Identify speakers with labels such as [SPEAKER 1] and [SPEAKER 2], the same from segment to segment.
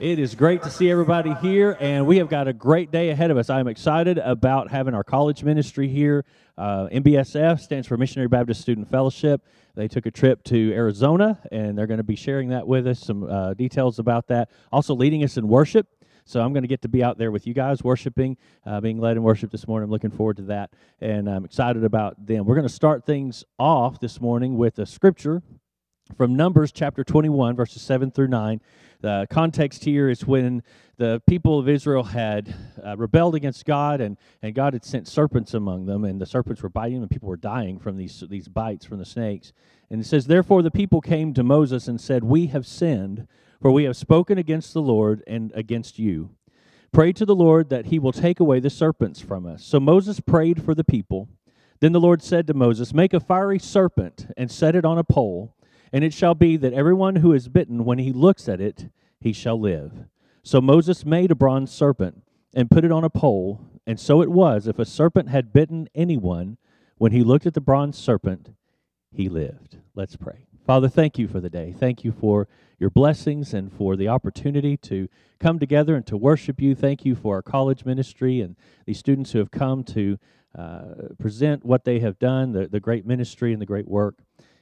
[SPEAKER 1] It is great to see everybody here, and we have got a great day ahead of us. I'm excited about having our college ministry here. Uh, MBSF stands for Missionary Baptist Student Fellowship. They took a trip to Arizona, and they're going to be sharing that with us, some uh, details about that. Also, leading us in worship. So I'm going to get to be out there with you guys worshiping, uh, being led in worship this morning. I'm looking forward to that, and I'm excited about them. We're going to start things off this morning with a scripture from Numbers chapter 21, verses 7 through 9. The context here is when the people of Israel had uh, rebelled against God, and, and God had sent serpents among them, and the serpents were biting them, and people were dying from these, these bites from the snakes. And it says, Therefore the people came to Moses and said, We have sinned, for we have spoken against the Lord and against you. Pray to the Lord that he will take away the serpents from us. So Moses prayed for the people. Then the Lord said to Moses, Make a fiery serpent and set it on a pole. And it shall be that everyone who is bitten, when he looks at it, he shall live. So Moses made a bronze serpent and put it on a pole. And so it was, if a serpent had bitten anyone, when he looked at the bronze serpent, he lived. Let's pray. Father, thank you for the day. Thank you for your blessings and for the opportunity to come together and to worship you. Thank you for our college ministry and the students who have come to uh, present what they have done, the, the great ministry and the great work.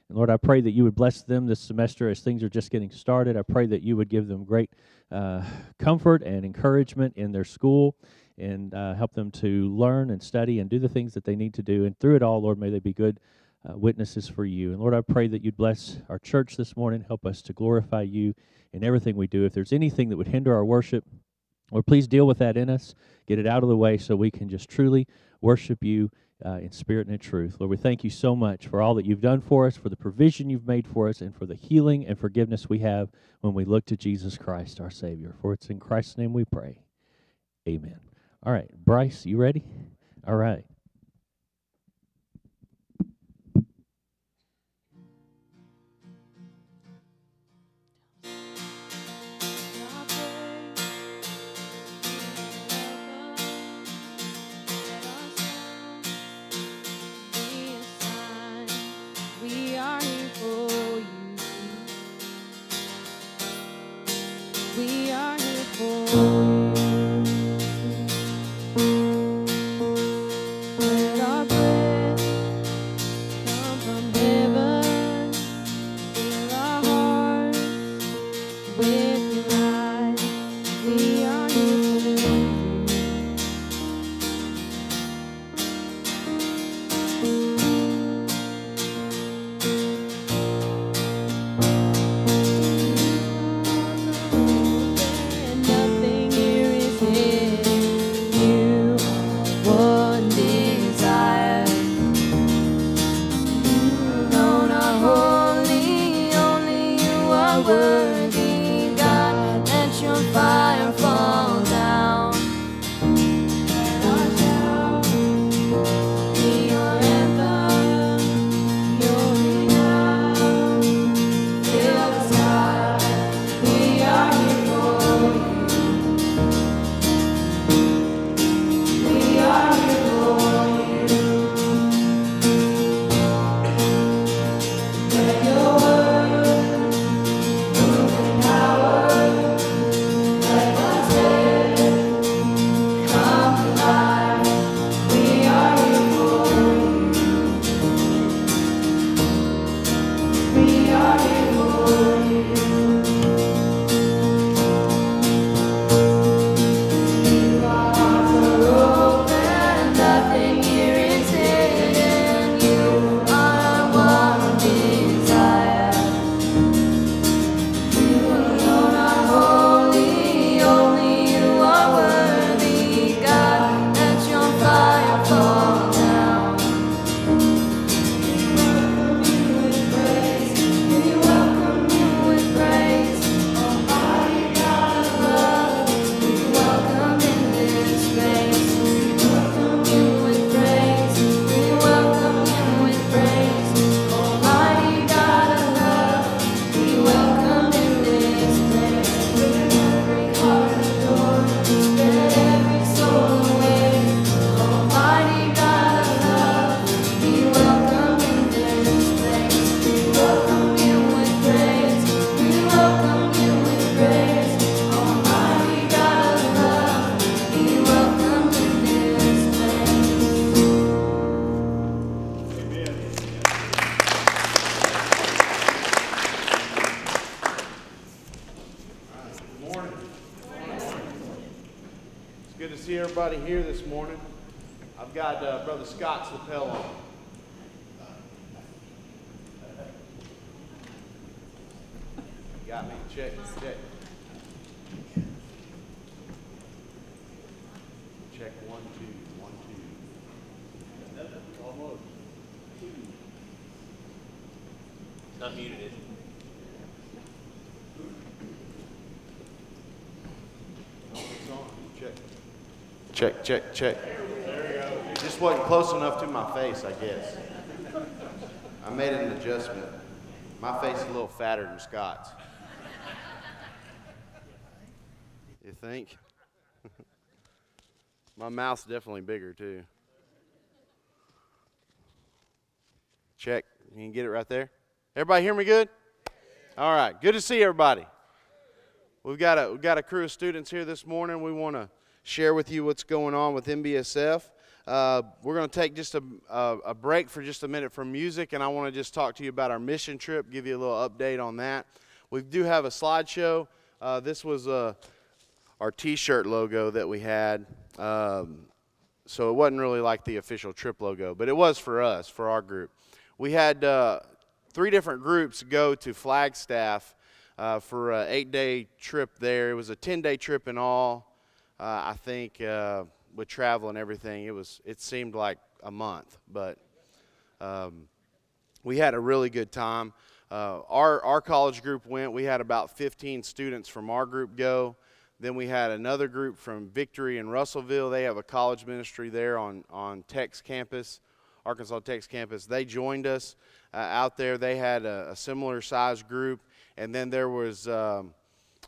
[SPEAKER 1] And Lord, I pray that you would bless them this semester as things are just getting started. I pray that you would give them great uh, comfort and encouragement in their school and uh, help them to learn and study and do the things that they need to do. And through it all, Lord, may they be good uh, witnesses for you. And Lord, I pray that you'd bless our church this morning. Help us to glorify you in everything we do. If there's anything that would hinder our worship, Lord, please deal with that in us. Get it out of the way so we can just truly worship you uh, in spirit and in truth. Lord, we thank you so much for all that you've done for us, for the provision you've made for us, and for the healing and forgiveness we have when we look to Jesus Christ, our Savior. For it's in Christ's name we pray. Amen. All right, Bryce, you ready? All right.
[SPEAKER 2] Everybody here this morning. I've got uh, Brother Scott's lapel on. Got me. Check. Check one, two, one, two. Almost.
[SPEAKER 3] Not muted, is it?
[SPEAKER 2] No, it's on. Check. Check, check, check. It Just wasn't close enough to my face, I guess. I made an adjustment. My face is a little fatter than Scott's. You think? my mouth's definitely bigger too. Check. You can get it right there. Everybody hear me good? All right. Good to see everybody. We've got a we've got a crew of students here this morning. We want to share with you what's going on with MBSF. Uh, we're going to take just a, a, a, break for just a minute from music, and I want to just talk to you about our mission trip, give you a little update on that. We do have a slideshow. Uh, this was uh, our T-shirt logo that we had. Um, so it wasn't really like the official trip logo, but it was for us, for our group. We had uh, three different groups go to Flagstaff uh, for an eight-day trip there. It was a 10-day trip in all. Uh, I think uh, with travel and everything, it was it seemed like a month, but um, we had a really good time. Uh, our our college group went. We had about 15 students from our group go. Then we had another group from Victory in Russellville. They have a college ministry there on on Tech's campus, Arkansas Tech's campus. They joined us uh, out there. They had a, a similar size group, and then there was. Um,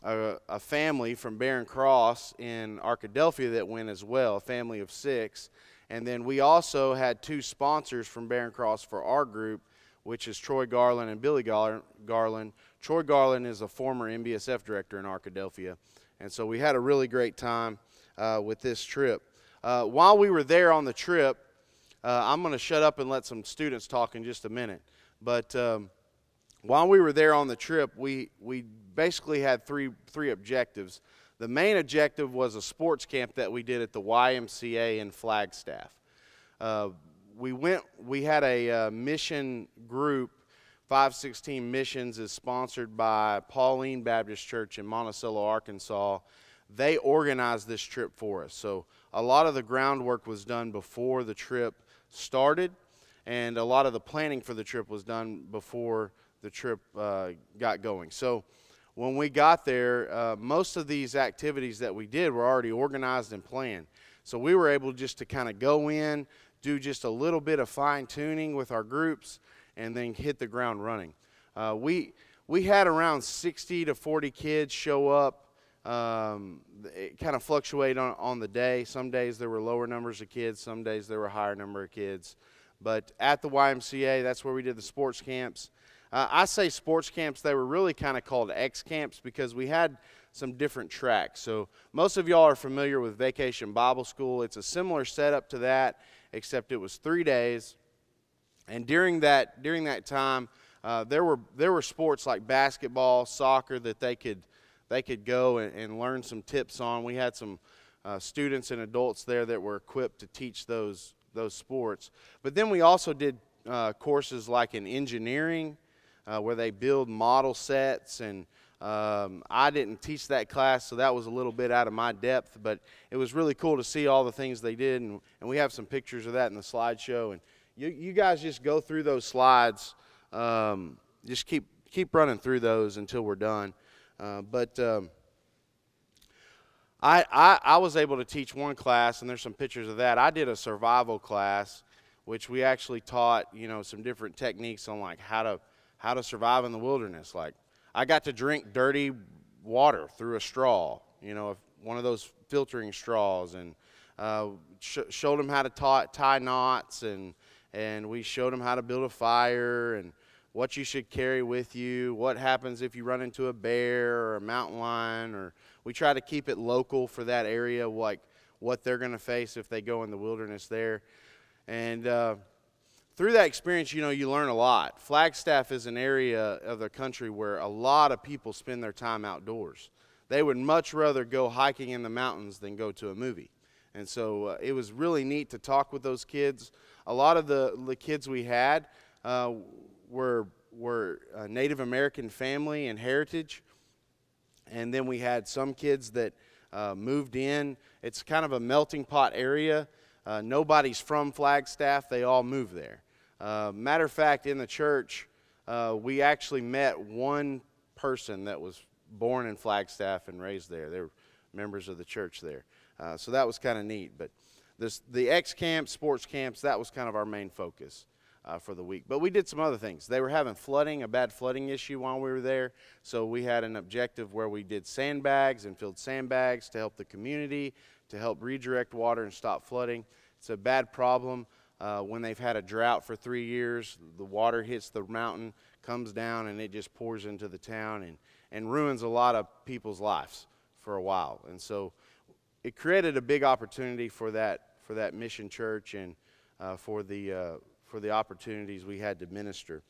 [SPEAKER 2] a, a, family from Barron Cross in Arkadelphia that went as well, a family of six. And then we also had two sponsors from Barron Cross for our group, which is Troy Garland and Billy Garland. Troy Garland is a former MBSF director in Arkadelphia. And so we had a really great time uh, with this trip. Uh, while we were there on the trip, uh, I'm going to shut up and let some students talk in just a minute. But um, while we were there on the trip, we, we basically had three, three objectives. The main objective was a sports camp that we did at the YMCA in Flagstaff. Uh, we went, we had a uh, mission group. 516 Missions is sponsored by Pauline Baptist Church in Monticello, Arkansas. They organized this trip for us. So a lot of the groundwork was done before the trip started, and a lot of the planning for the trip was done before the trip uh, got going. So when we got there, uh, most of these activities that we did were already organized and planned. So we were able just to kind of go in, do just a little bit of fine tuning with our groups, and then hit the ground running. Uh, we we had around 60 to 40 kids show up. Um, it kind of fluctuated on, on the day. Some days there were lower numbers of kids, some days there were higher number of kids. But at the YMCA, that's where we did the sports camps. Uh, I say sports camps, they were really kind of called X camps because we had some different tracks. So most of y'all are familiar with Vacation Bible School. It's a similar setup to that, except it was three days. And during that during that time, uh, there were there were sports like basketball, soccer that they could they could go and, and learn some tips on. We had some uh, students and adults there that were equipped to teach those those sports. But then we also did uh, courses like in engineering uh, where they build model sets and um, I didn't teach that class, so that was a little bit out of my depth, but it was really cool to see all the things they did, and, and we have some pictures of that in the slideshow. And you, you guys just go through those slides. Um, just keep keep running through those until we're done. Uh, but um, I, I I was able to teach one class, and there's some pictures of that. I did a survival class, which we actually taught you know some different techniques on like how to how to survive in the wilderness. Like, I got to drink dirty water through a straw, you know, one of those filtering straws, and uh, sh- showed them how to ta- tie knots, and and we showed them how to build a fire, and what you should carry with you, what happens if you run into a bear or a mountain lion, or we try to keep it local for that area, like what they're going to face if they go in the wilderness there, and. Uh, through that experience, you know, you learn a lot. Flagstaff is an area of the country where a lot of people spend their time outdoors. They would much rather go hiking in the mountains than go to a movie. And so uh, it was really neat to talk with those kids. A lot of the, the kids we had uh, were, were Native American family and heritage. And then we had some kids that uh, moved in. It's kind of a melting pot area. Uh, nobody's from Flagstaff, they all move there. Uh, matter of fact, in the church, uh, we actually met one person that was born in Flagstaff and raised there. They were members of the church there. Uh, so that was kind of neat. But this, the X camps, sports camps, that was kind of our main focus uh, for the week. But we did some other things. They were having flooding, a bad flooding issue while we were there. So we had an objective where we did sandbags and filled sandbags to help the community, to help redirect water and stop flooding. It's a bad problem. Uh, when they've had a drought for three years, the water hits the mountain, comes down, and it just pours into the town and, and ruins a lot of people's lives for a while. And so it created a big opportunity for that, for that mission church and uh, for the uh, for the opportunities we had to minister.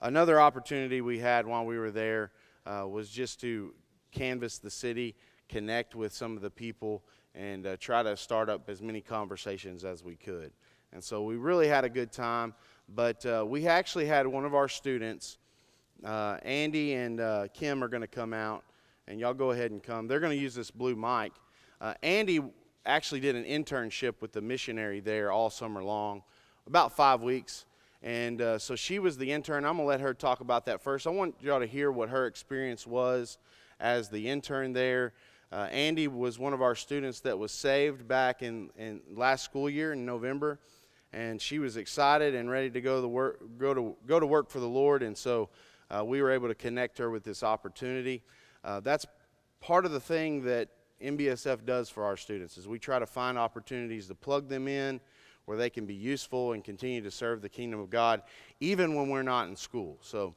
[SPEAKER 2] Another opportunity we had while we were there uh, was just to canvass the city, connect with some of the people, and uh, try to start up as many conversations as we could. And so we really had a good time. But uh, we actually had one of our students, uh, Andy and uh, Kim, are going to come out, and y'all go ahead and come. They're going to use this blue mic. Uh, Andy actually did an internship with the missionary there all summer long about five weeks. And uh, so she was the intern. I'm going to let her talk about that first. I want y'all to hear what her experience was as the intern there. Uh, Andy was one of our students that was saved back in, in last school year in November, and she was excited and ready to go to work go to go to work for the Lord. And so uh, we were able to connect her with this opportunity. Uh, that's part of the thing that MBSF does for our students is we try to find opportunities to plug them in where they can be useful and continue to serve the kingdom of God, even when we're not in school. So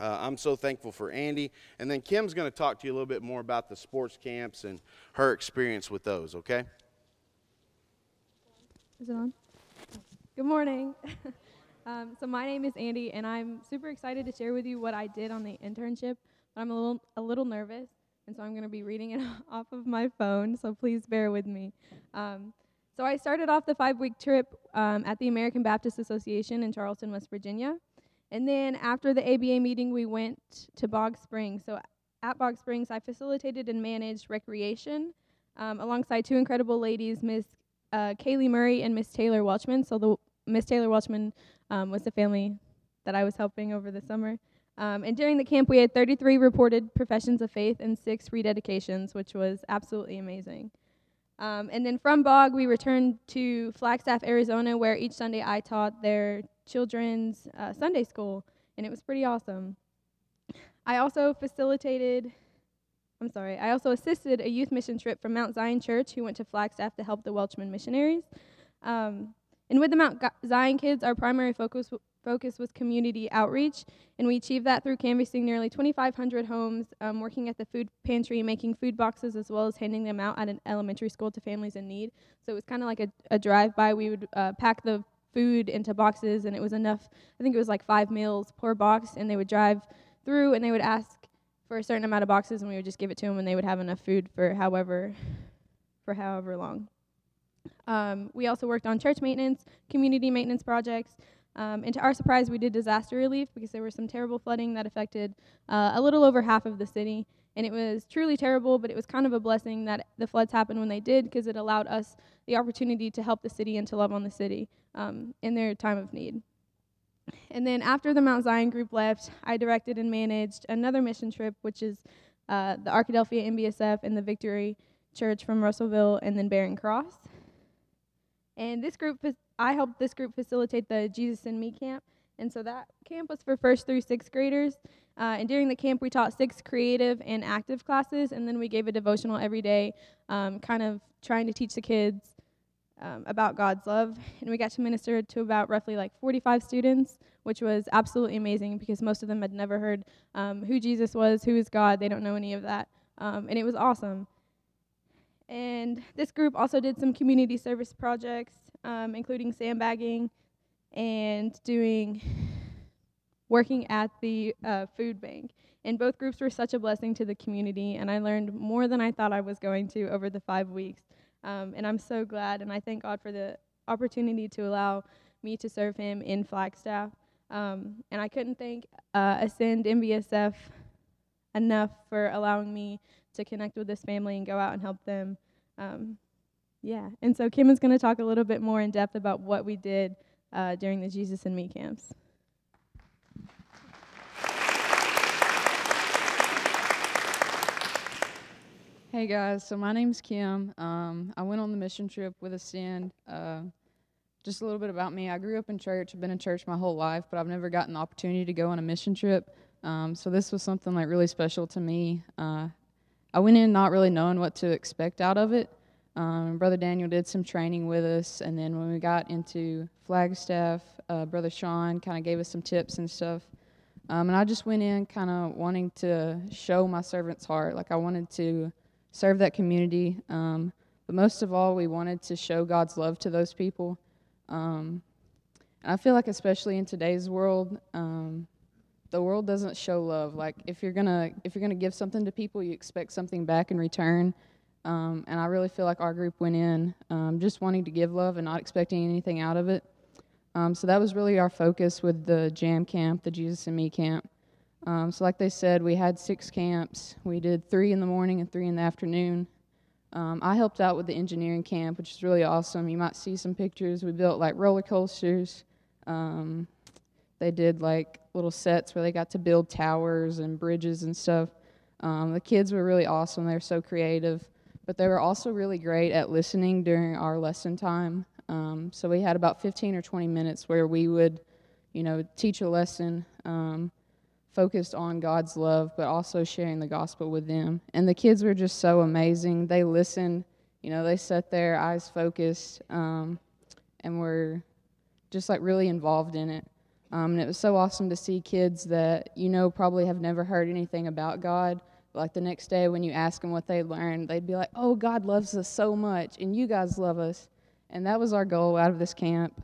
[SPEAKER 2] uh, I'm so thankful for Andy. And then Kim's going to talk to you a little bit more about the sports camps and her experience with those, okay?
[SPEAKER 4] Is it on? Good morning. um, so my name is Andy, and I'm super excited to share with you what I did on the internship. But I'm a little a little nervous, and so I'm going to be reading it off of my phone. So please bear with me. Um, so I started off the five week trip um, at the American Baptist Association in Charleston, West Virginia. And then after the ABA meeting, we went to Bogg Springs. So at Bogg Springs, I facilitated and managed recreation um, alongside two incredible ladies, Miss uh, Kaylee Murray and Miss Taylor Welchman. So the Miss Taylor Welchman um, was the family that I was helping over the summer. Um, and during the camp, we had 33 reported professions of faith and six rededications, which was absolutely amazing. Um, and then from Bogg, we returned to Flagstaff, Arizona, where each Sunday I taught their children's uh, Sunday school, and it was pretty awesome. I also facilitated, I'm sorry, I also assisted a youth mission trip from Mount Zion Church who went to Flagstaff to help the Welchman missionaries. Um, and with the Mount Zion kids, our primary focus focus was community outreach, and we achieved that through canvassing nearly 2,500 homes, um, working at the food pantry, making food boxes, as well as handing them out at an elementary school to families in need. So it was kind of like a, a drive-by. We would uh, pack the food into boxes, and it was enough. I think it was like five meals per box, and they would drive through, and they would ask for a certain amount of boxes, and we would just give it to them, and they would have enough food for however, for however long. Um, we also worked on church maintenance, community maintenance projects, um, and to our surprise, we did disaster relief because there was some terrible flooding that affected uh, a little over half of the city. And it was truly terrible, but it was kind of a blessing that the floods happened when they did because it allowed us the opportunity to help the city and to love on the city um, in their time of need. And then after the Mount Zion group left, I directed and managed another mission trip, which is uh, the Arkadelphia MBSF and the Victory Church from Russellville and then Barren Cross. And this group I helped this group facilitate the Jesus and Me camp. And so that camp was for first through sixth graders. Uh, and during the camp, we taught six creative and active classes, and then we gave a devotional every day, um, kind of trying to teach the kids um, about God's love. And we got to minister to about roughly like 45 students, which was absolutely amazing because most of them had never heard um, who Jesus was, who is God. They don't know any of that. Um, and it was awesome. And this group also did some community service projects um, including sandbagging and doing working at the uh, food bank. And both groups were such a blessing to the community, and I learned more than I thought I was going to over the five weeks. Um, and I'm so glad, and I thank God for the opportunity to allow me to serve Him in Flagstaff. Um, and I couldn't thank uh, Ascend MBSF enough for allowing me to connect with this family and go out and help them. Um, yeah, and so Kim is going to talk a little bit more in depth about what we did uh, during the Jesus and Me camps.
[SPEAKER 5] Hey guys, so my name's Kim. Um, I went on the mission trip with Ascend. Uh, just a little bit about me. I grew up in church. I've been in church my whole life, but I've never gotten the opportunity to go on a mission trip. Um, so this was something like really special to me. Uh, I went in not really knowing what to expect out of it. Um, Brother Daniel did some training with us, and then when we got into Flagstaff, uh, Brother Sean kind of gave us some tips and stuff. Um, and I just went in kind of wanting to show my servant's heart. Like I wanted to serve that community. Um, but most of all, we wanted to show God's love to those people. Um, and I feel like, especially in today's world, um, the world doesn't show love. Like if you're gonna if you're gonna give something to people, you expect something back in return. Um, and I really feel like our group went in um, just wanting to give love and not expecting anything out of it. Um, so that was really our focus with the Jam Camp, the Jesus and Me Camp. Um, so, like they said, we had six camps. We did three in the morning and three in the afternoon. Um, I helped out with the engineering camp, which is really awesome. You might see some pictures. We built like roller coasters. Um, they did like little sets where they got to build towers and bridges and stuff. Um, the kids were really awesome. They were so creative, but they were also really great at listening during our lesson time. Um, so we had about 15 or 20 minutes where we would, you know, teach a lesson. Um, focused on God's love, but also sharing the gospel with them. And the kids were just so amazing. They listened, you know, they sat there, eyes focused, um, and were just like really involved in it. Um, and it was so awesome to see kids that, you know, probably have never heard anything about God. Like the next day when you ask them what they learned, they'd be like, oh, God loves us so much, and you guys love us. And that was our goal out of this camp.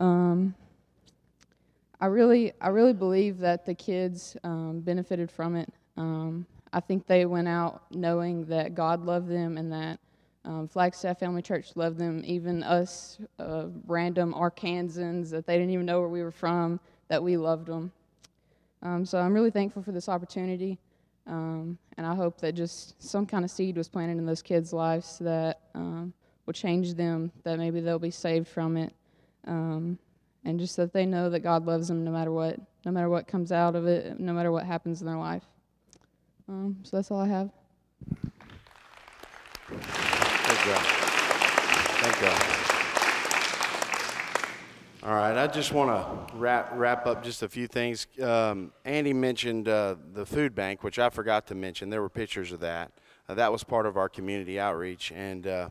[SPEAKER 5] Um, I really, I really believe that the kids um, benefited from it. Um, I think they went out knowing that God loved them and that um, Flagstaff Family Church loved them, even us uh, random Arkansans that they didn't even know where we were from, that we loved them. Um, so I'm really thankful for this opportunity, um, and I hope that just some kind of seed was planted in those kids' lives that um, will change them, that maybe they'll be saved from it. Um, and just that they know that God loves them no matter what, no matter what comes out of it, no matter what happens in their life. Um, so that's all I have.
[SPEAKER 2] Thank God. Thank God. All right, I just want to wrap wrap up just a few things. Um, Andy mentioned uh, the food bank, which I forgot to mention. There were pictures of that. Uh, that was part of our community outreach, and uh,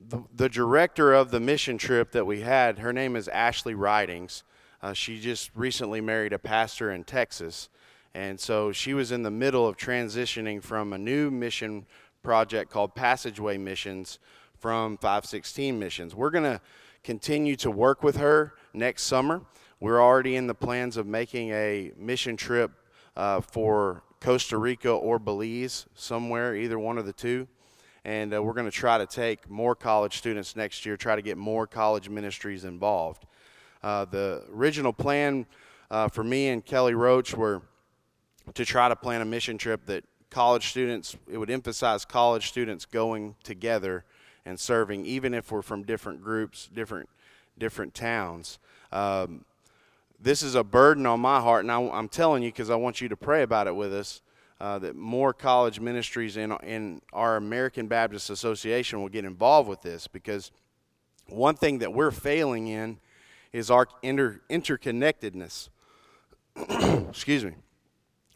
[SPEAKER 2] the, the director of the mission trip that we had, her name is Ashley Ridings. Uh, she just recently married a pastor in Texas. And so she was in the middle of transitioning from a new mission project called Passageway Missions from 516 Missions. We're going to continue to work with her next summer. We're already in the plans of making a mission trip uh, for Costa Rica or Belize, somewhere, either one of the two and uh, we're going to try to take more college students next year, try to get more college ministries involved. Uh, the original plan uh, for me and Kelly Roach were to try to plan a mission trip that college students, it would emphasize college students going together and serving, even if we're from different groups, different, different towns. Um, this is a burden on my heart, and I, I'm telling you because I want you to pray about it with us uh, that more college ministries in, in our American Baptist Association will get involved with this because one thing that we're failing in is our inter, interconnectedness. Excuse me.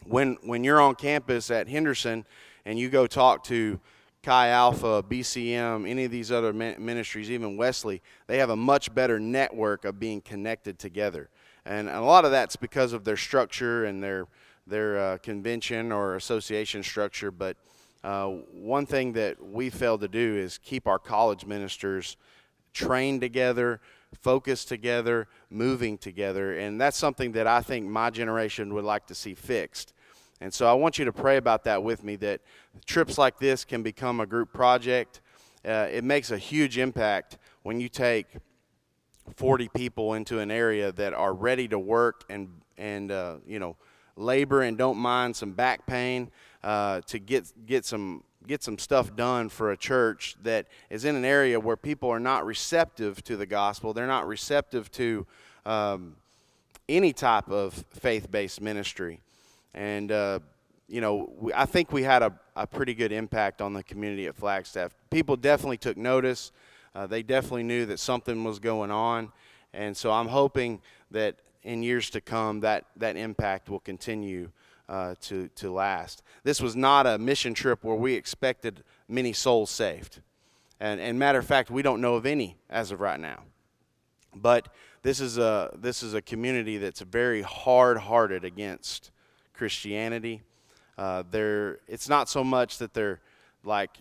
[SPEAKER 2] When, when you're on campus at Henderson and you go talk to Chi Alpha, BCM, any of these other ministries, even Wesley, they have a much better network of being connected together. And a lot of that's because of their structure and their their uh, convention or association structure. But uh, one thing that we failed to do is keep our college ministers trained together, focused together, moving together. And that's something that I think my generation would like to see fixed. And so I want you to pray about that with me that trips like this can become a group project uh, it makes a huge impact when you take 40 people into an area that are ready to work and and uh, you know labor and don't mind some back pain uh, to get get some get some stuff done for a church that is in an area where people are not receptive to the gospel. They're not receptive to um, any type of faith-based ministry, and uh, you know I think we had a, a pretty good impact on the community at Flagstaff. People definitely took notice. Uh, they definitely knew that something was going on, and so I'm hoping that in years to come that that impact will continue uh, to to last. This was not a mission trip where we expected many souls saved, and and matter of fact, we don't know of any as of right now. But this is a this is a community that's very hard-hearted against Christianity. Uh, they're it's not so much that they're like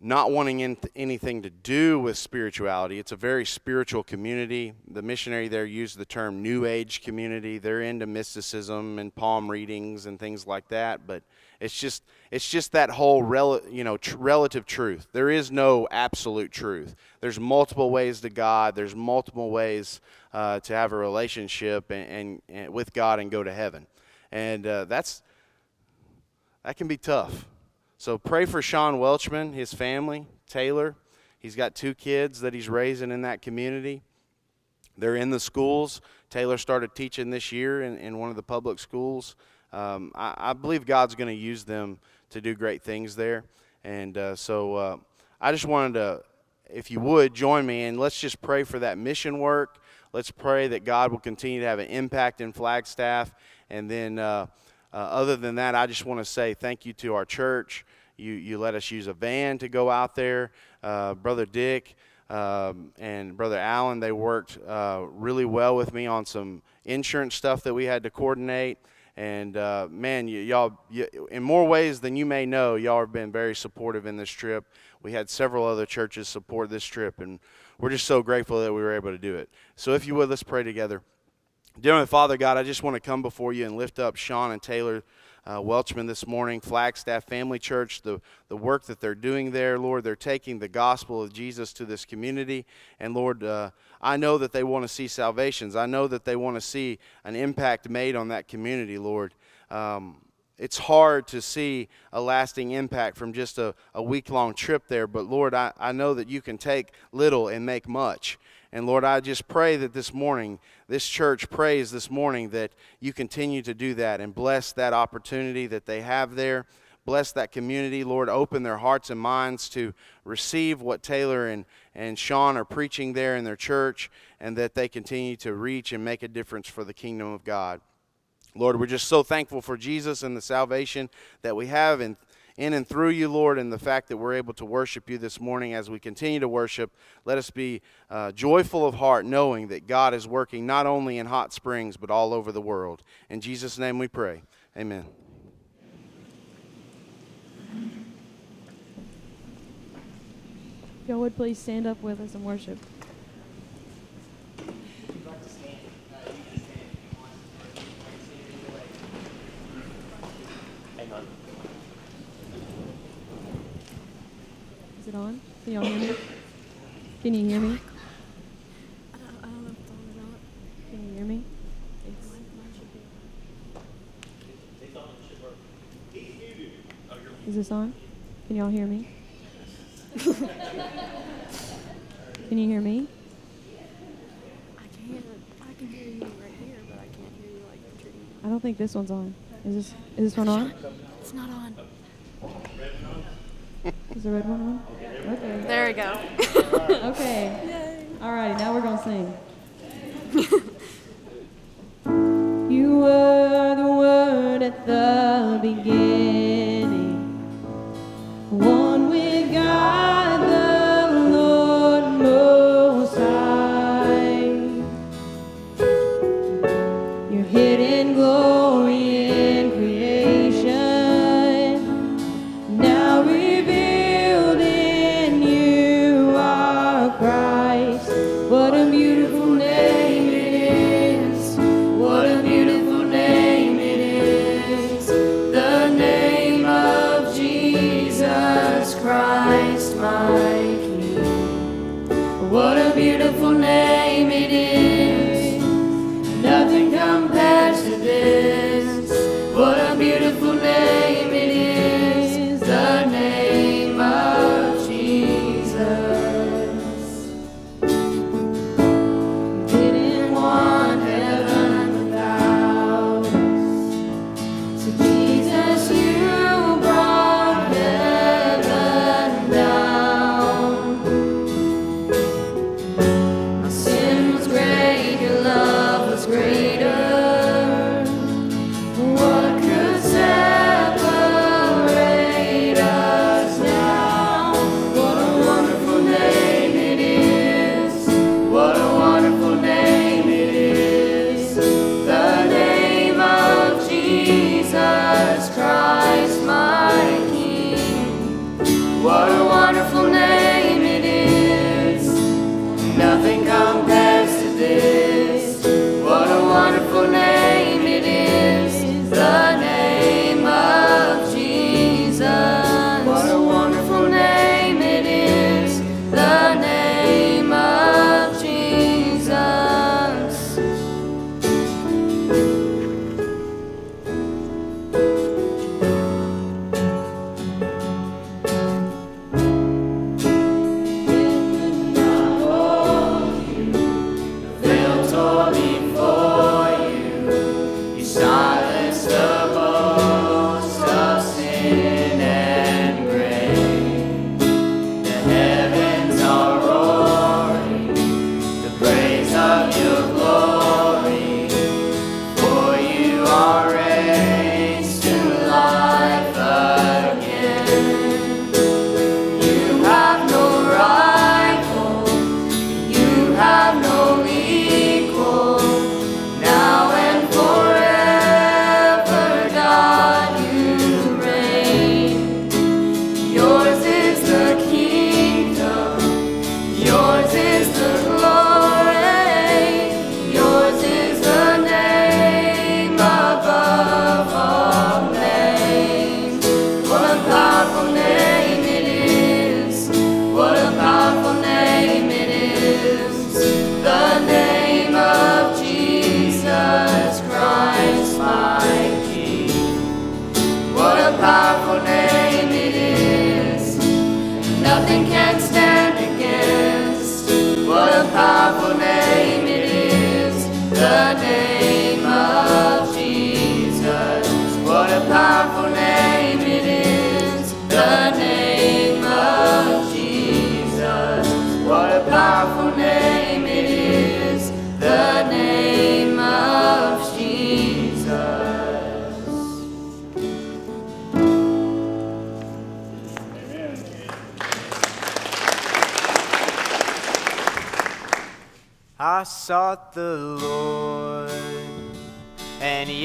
[SPEAKER 2] not wanting in anything to do with spirituality. It's a very spiritual community. The missionary there used the term New Age community. They're into mysticism and palm readings and things like that. But it's just it's just that whole rel- you know tr- relative truth. There is no absolute truth. There's multiple ways to God. There's multiple ways uh, to have a relationship and, and, and, with God and go to heaven. And uh, that's that can be tough. So pray for Sean Welchman, his family, Taylor. He's got two kids that he's raising in that community. They're in the schools. Taylor started teaching this year in, in one of the public schools. Um, I, I, believe God's going to use them to do great things there. And uh, so uh, I just wanted to, if you would, join me and let's just pray for that mission work. Let's pray that God will continue to have an impact in Flagstaff. And then. Uh, uh, other than that, I just want to say thank you to our church. You, you let us use a van to go out there. Uh, Brother Dick um, and Brother Allen, they worked uh, really well with me on some insurance stuff that we had to coordinate. And uh, man, y- y'all, y- in more ways than you may know, y'all have been very supportive in this trip. We had several other churches support this trip, and we're just so grateful that we were able to do it. So, if you would, let's pray together. Dear Father God, I just want to come before you and lift up Sean and Taylor uh, Welchman this morning, Flagstaff Family Church, the, the work that they're doing there. Lord, they're taking the gospel of Jesus to this community. And Lord, uh, I know that they want to see salvations. I know that they want to see an impact made on that community, Lord. Um, it's hard to see a lasting impact from just a, a week long trip there, but Lord, I, I know that you can take little and make much. And Lord, I just pray that this morning, this church prays this morning that you continue to do that and bless that opportunity that they have there. Bless that community, Lord. Open their hearts and minds to receive what Taylor and, and Sean are preaching there in their church, and that they continue to reach and make a difference for the kingdom of God. Lord, we're just so thankful for Jesus and the salvation that we have in in and through you, Lord, and the fact that we're able to worship you this morning as we continue to worship. Let us be uh, joyful of heart, knowing that God is working not only in Hot Springs, but all over the world. In Jesus' name we pray. Amen.
[SPEAKER 4] Y'all would please stand up with us and worship. It on? Can y'all hear me? Can you hear me?
[SPEAKER 6] I don't, know if it's on.
[SPEAKER 4] Can you hear me? Is this on? Can y'all hear me? Can you hear me?
[SPEAKER 6] I can I can hear you right here, but I can't hear you like.
[SPEAKER 4] I don't think this one's on. Is this is this one on?
[SPEAKER 6] It's not on.
[SPEAKER 4] Is the red one on? Okay.
[SPEAKER 6] There we go.
[SPEAKER 4] Okay. Yay. All right, now we're gonna sing. you were the word at the beginning, one with God,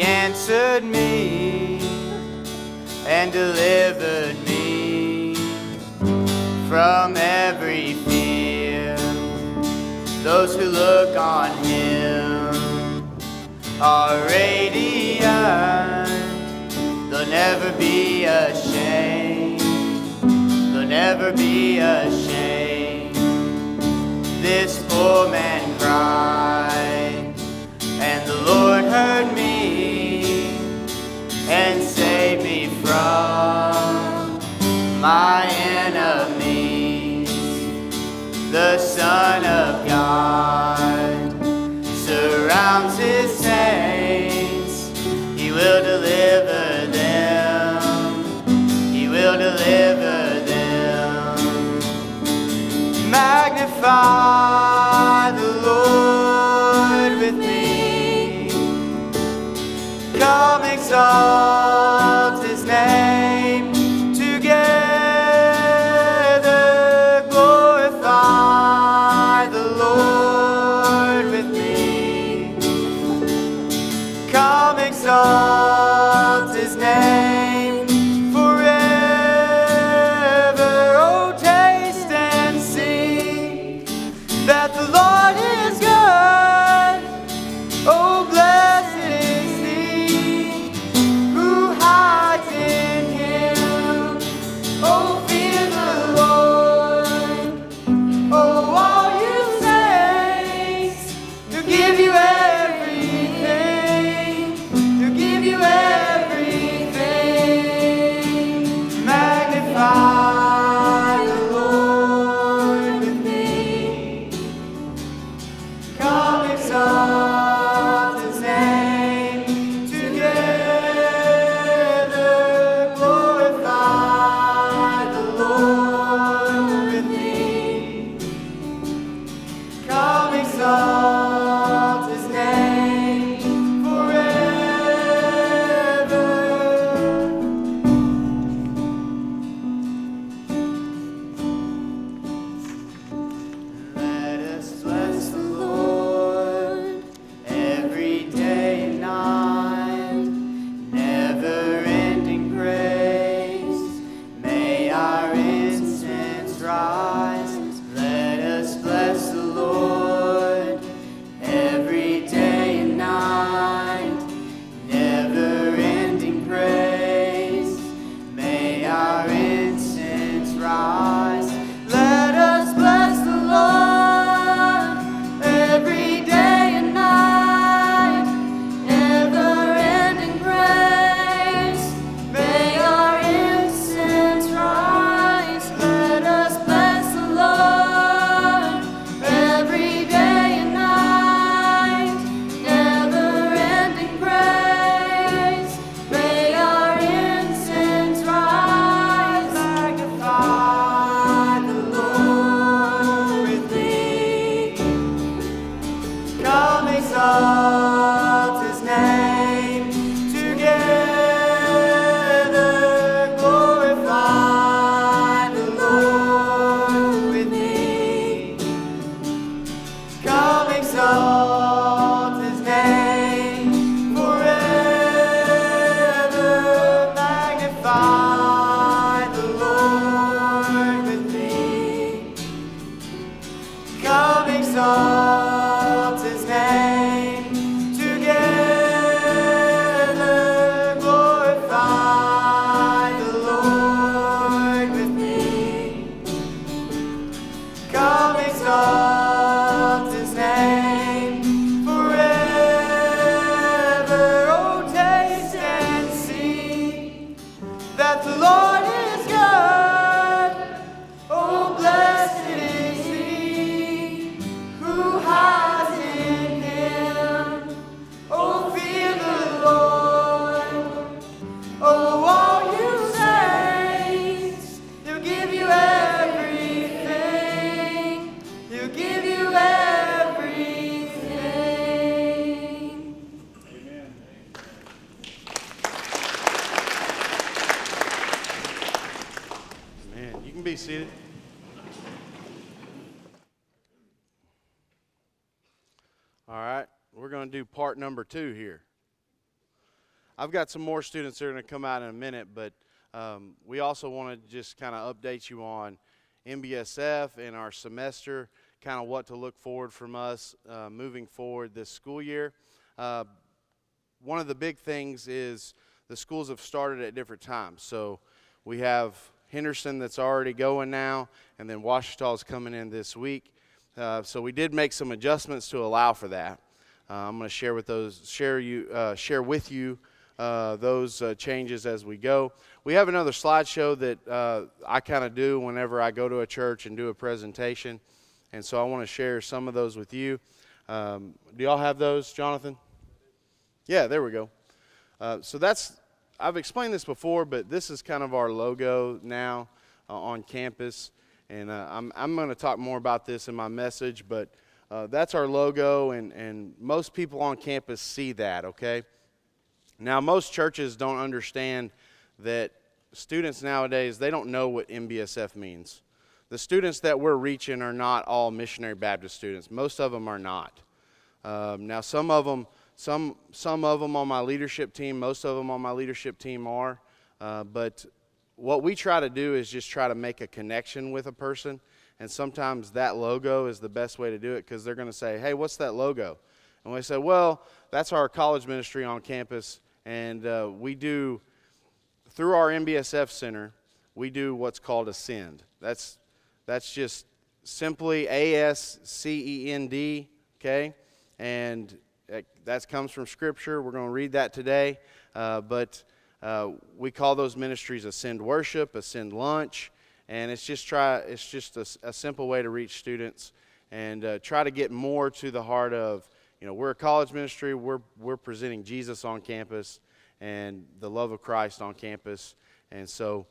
[SPEAKER 7] answered me and delivered me from every fear. Those who look on him are radiant. They'll never be ashamed. They'll never be ashamed. This poor man cried, and the Lord heard me save me from my enemies. The Son of God surrounds his saints. He will deliver them. He will deliver them. Magnify.
[SPEAKER 2] I've got some more students that are going to come out in a minute, but um, we also want to just kind of update you on MBSF and our semester, kind of what to look forward from us uh, moving forward this school year. Uh, one of the big things is the schools have started at different times. So we have Henderson that's already going now, and then Ouachita is coming in this week. Uh, so we did make some adjustments to allow for that. Uh, I'm going to share with those share you uh, share with you uh, those uh, changes as we go. We have another slideshow that uh, I kind of do whenever I go to a church and do a presentation, and so I want to share some of those with you. Um, do y'all have those, Jonathan? Yeah, there we go. Uh, so that's I've explained this before, but this is kind of our logo now uh, on campus, and I'm I'm going to talk more about this in my message, but that's our logo, and and most people on campus see that. Okay. Now most churches don't understand that students nowadays they don't know what MBSF means. The students that we're reaching are not all missionary Baptist students. Most of them are not. Um, now some of them some, some of them on my leadership team, most of them on my leadership team are. Uh, but what we try to do is just try to make a connection with a person. And sometimes that logo is the best way to do it because they're going to say, hey, what's that logo? And we say, well, that's our college ministry on campus. And uh, we do, through our MBSF center, we do what's called Ascend. That's, that's just simply A S C E N D, okay? And that, that comes from Scripture. We're going to read that today. Uh, but uh, we call those ministries Ascend Worship, Ascend Lunch, and it's just try. It's just a, a simple way to reach students and uh, try to get more to the heart of. You know, we're a college ministry. We're we're presenting Jesus on campus and the love of Christ on campus, and so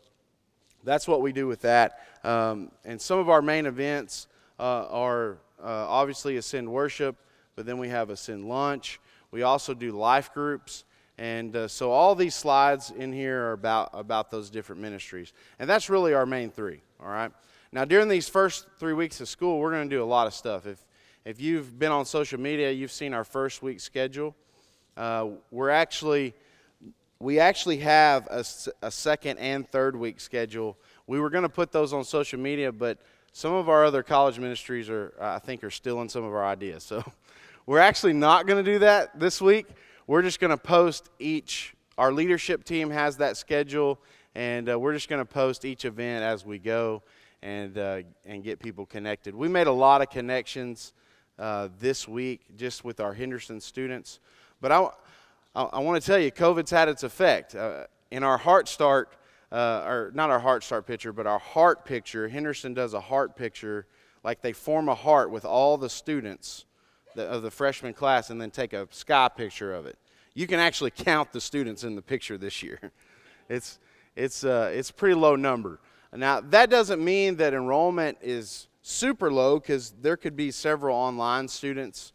[SPEAKER 2] that's what we do with that. Um, and some of our main events uh, are uh, obviously Ascend Worship but then we have Ascend Lunch. We also do life groups. And uh, so all these slides in here are about, about those different ministries. And that's really our main three, all right? Now, during these first three weeks of school, we're going to do a lot of stuff. If, if you've been on social media, you've seen our first week schedule. Uh, we're actually, we actually have a, a second and third week schedule. We were going to put those on social media, but some of our other college ministries are, I think, are stealing some of our ideas. So we're actually not going to do that this week. We're just going to post each, our leadership team has that schedule, and uh, we're just going to post each event as we go and, uh, and get people connected. We made a lot of connections uh, this week just with our Henderson students. But I, I, I want to tell you, COVID's had its effect. Uh, in our Heart Start, uh, or not our Heart Start picture, but our heart picture, Henderson does a heart picture, like they form a heart with all the students the, of the freshman class and then take a sky picture of it. You can actually count the students in the picture this year. It's, it's, uh, it's a pretty low number. Now, that doesn't mean that enrollment is super low because there could be several online students.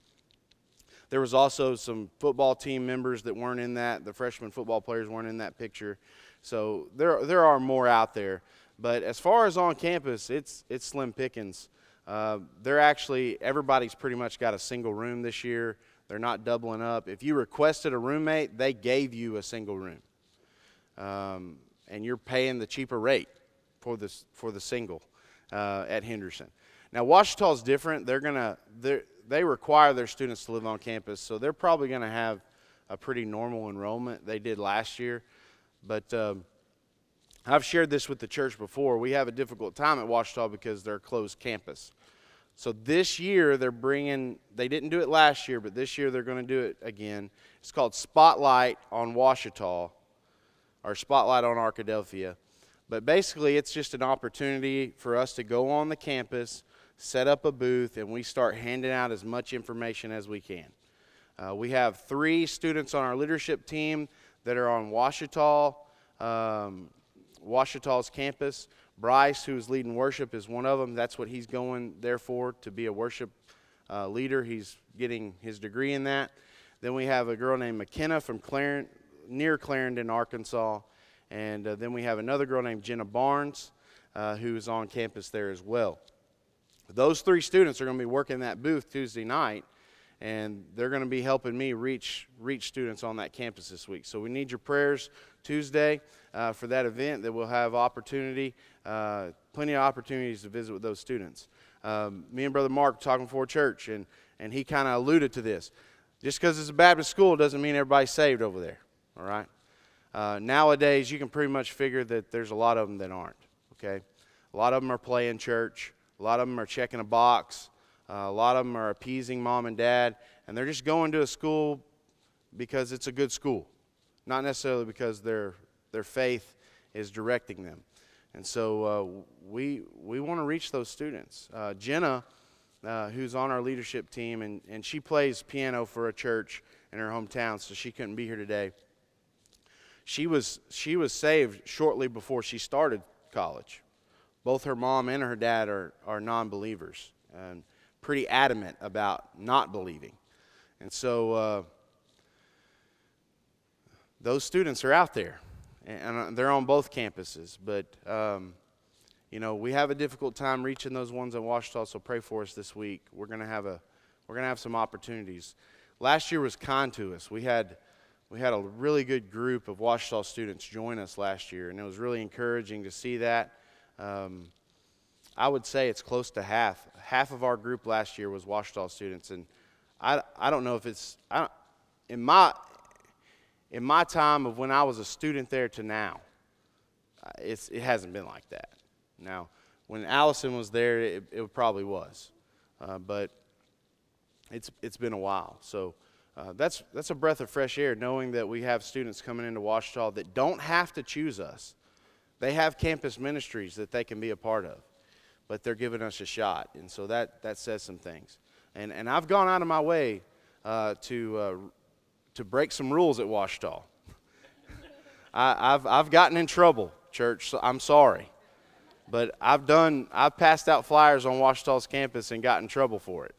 [SPEAKER 2] There was also some football team members that weren't in that. The freshman football players weren't in that picture. So there, there are more out there. But as far as on campus, it's, it's slim pickings. Uh, they're actually, everybody's pretty much got a single room this year. They're not doubling up. If you requested a roommate, they gave you a single room. Um, and you're paying the cheaper rate for the, for the single uh, at Henderson. Now, Ouachita is different. They're going to, they require their students to live on campus, so they're probably going to have a pretty normal enrollment they did last year. But um, I've shared this with the church before. We have a difficult time at Ouachita because they're a closed campus. So this year they're bringing, they didn't do it last year, but this year they're going to do it again. It's called Spotlight on Ouachita or Spotlight on Arkadelphia. But basically, it's just an opportunity for us to go on the campus, set up a booth, and we start handing out as much information as we can. Uh, we have three students on our leadership team that are on Ouachita, um, Ouachita's campus. Bryce, who's leading worship, is one of them. That's what he's going there for, to be a worship uh, leader. He's getting his degree in that. Then we have a girl named McKenna from Clarendon, near Clarendon, Arkansas. And uh, then we have another girl named Jenna Barnes, uh, who is on campus there as well. Those three students are going to be working that booth Tuesday night, and they're going to be helping me reach reach students on that campus this week. So we need your prayers Tuesday uh, for that event. That we'll have opportunity, uh, plenty of opportunities to visit with those students. Um, me and Brother Mark talking for church, and and he kind of alluded to this. Just because it's a Baptist school doesn't mean everybody's saved over there. All right. Uh, nowadays, you can pretty much figure that there's a lot of them that aren't. Okay, a lot of them are playing church. A lot of them are checking a box. Uh, a lot of them are appeasing mom and dad, and they're just going to a school because it's a good school, not necessarily because their their faith is directing them. And so uh, we we want to reach those students. Uh, Jenna, uh, who's on our leadership team, and, and she plays piano for a church in her hometown, so she couldn't be here today she was she was saved shortly before she started college. Both her mom and her dad are are non-believers and pretty adamant about not believing, and so uh, those students are out there, and they're on both campuses. But um, you know we have a difficult time reaching those ones in Ouachita, so pray for us this week. We're gonna have a we're gonna have some opportunities. Last year was kind to us. We had we had a really good group of Ouachita students join us last year, and it was really encouraging to see that. Um, I would say it's close to half. Half of our group last year was Ouachita students, and I, I don't know if it's I in my in my time of when I was a student there to now, it's, it hasn't been like that. Now, when Allison was there, it, it probably was, uh, but it's it's been a while. So uh, that's, that's a breath of fresh air knowing that we have students coming into Ouachita that don't have to choose us. They have campus ministries that they can be a part of, but they're giving us a shot. And so that, that says some things. And, and I've gone out of my way uh, to, uh, to break some rules at Ouachita. I, I've, I've gotten in trouble, church, so I'm sorry. But I've done, I've passed out flyers on Ouachita's campus and got in trouble for it.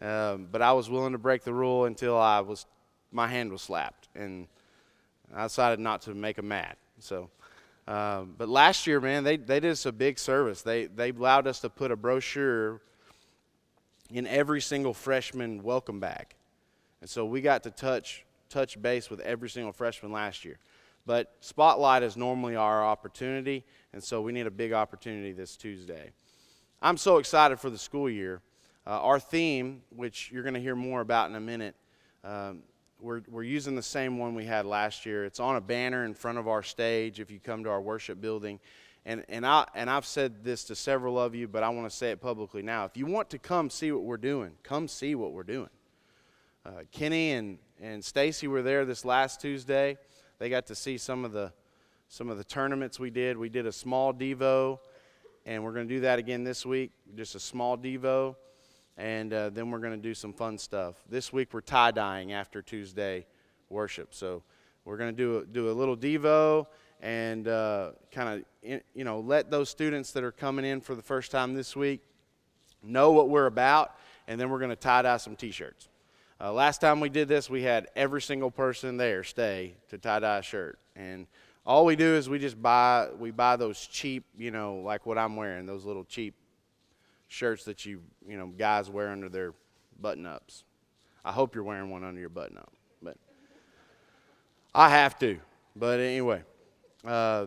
[SPEAKER 2] Um, but I was willing to break the rule until I was, my hand was slapped, and I decided not to make them mad. So, um, but last year, man, they they did us a big service. They they allowed us to put a brochure in every single freshman welcome bag, and so we got to touch touch base with every single freshman last year. But spotlight is normally our opportunity, and so we need a big opportunity this Tuesday. I'm so excited for the school year. Uh, our theme, which you're going to hear more about in a minute, um, we're, we're using the same one we had last year. It's on a banner in front of our stage if you come to our worship building. And, and, I, and I've said this to several of you, but I want to say it publicly now. If you want to come see what we're doing, come see what we're doing. Uh, Kenny and, and Stacy were there this last Tuesday. They got to see some of the some of the tournaments we did. We did a small Devo, and we're going to do that again this week. Just a small Devo and uh, then we're going to do some fun stuff. This week we're tie dyeing after Tuesday worship, so we're going to do a, do a little devo and uh, kind of you know let those students that are coming in for the first time this week know what we're about, and then we're going to tie dye some T-shirts. Uh, last time we did this, we had every single person there stay to tie dye a shirt, and all we do is we just buy we buy those cheap, you know, like what I'm wearing, those little cheap shirts that you you know guys wear under their button ups. I hope you're wearing one under your button up, but I have to. But anyway, uh,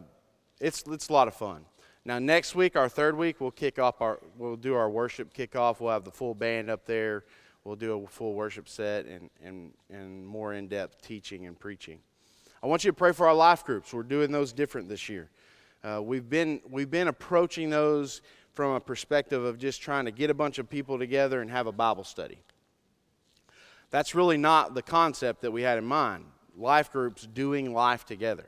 [SPEAKER 2] it's it's a lot of fun. Now next week, our third week, we'll kick off our we'll do our worship kickoff. We'll have the full band up there. We'll do a full worship set and and and more in depth teaching and preaching. I want you to pray for our life groups. We're doing those different this year. Uh, we've been we've been approaching those from a perspective of just trying to get a bunch of people together and have a Bible study. That's really not the concept that we had in mind. Life groups doing life together.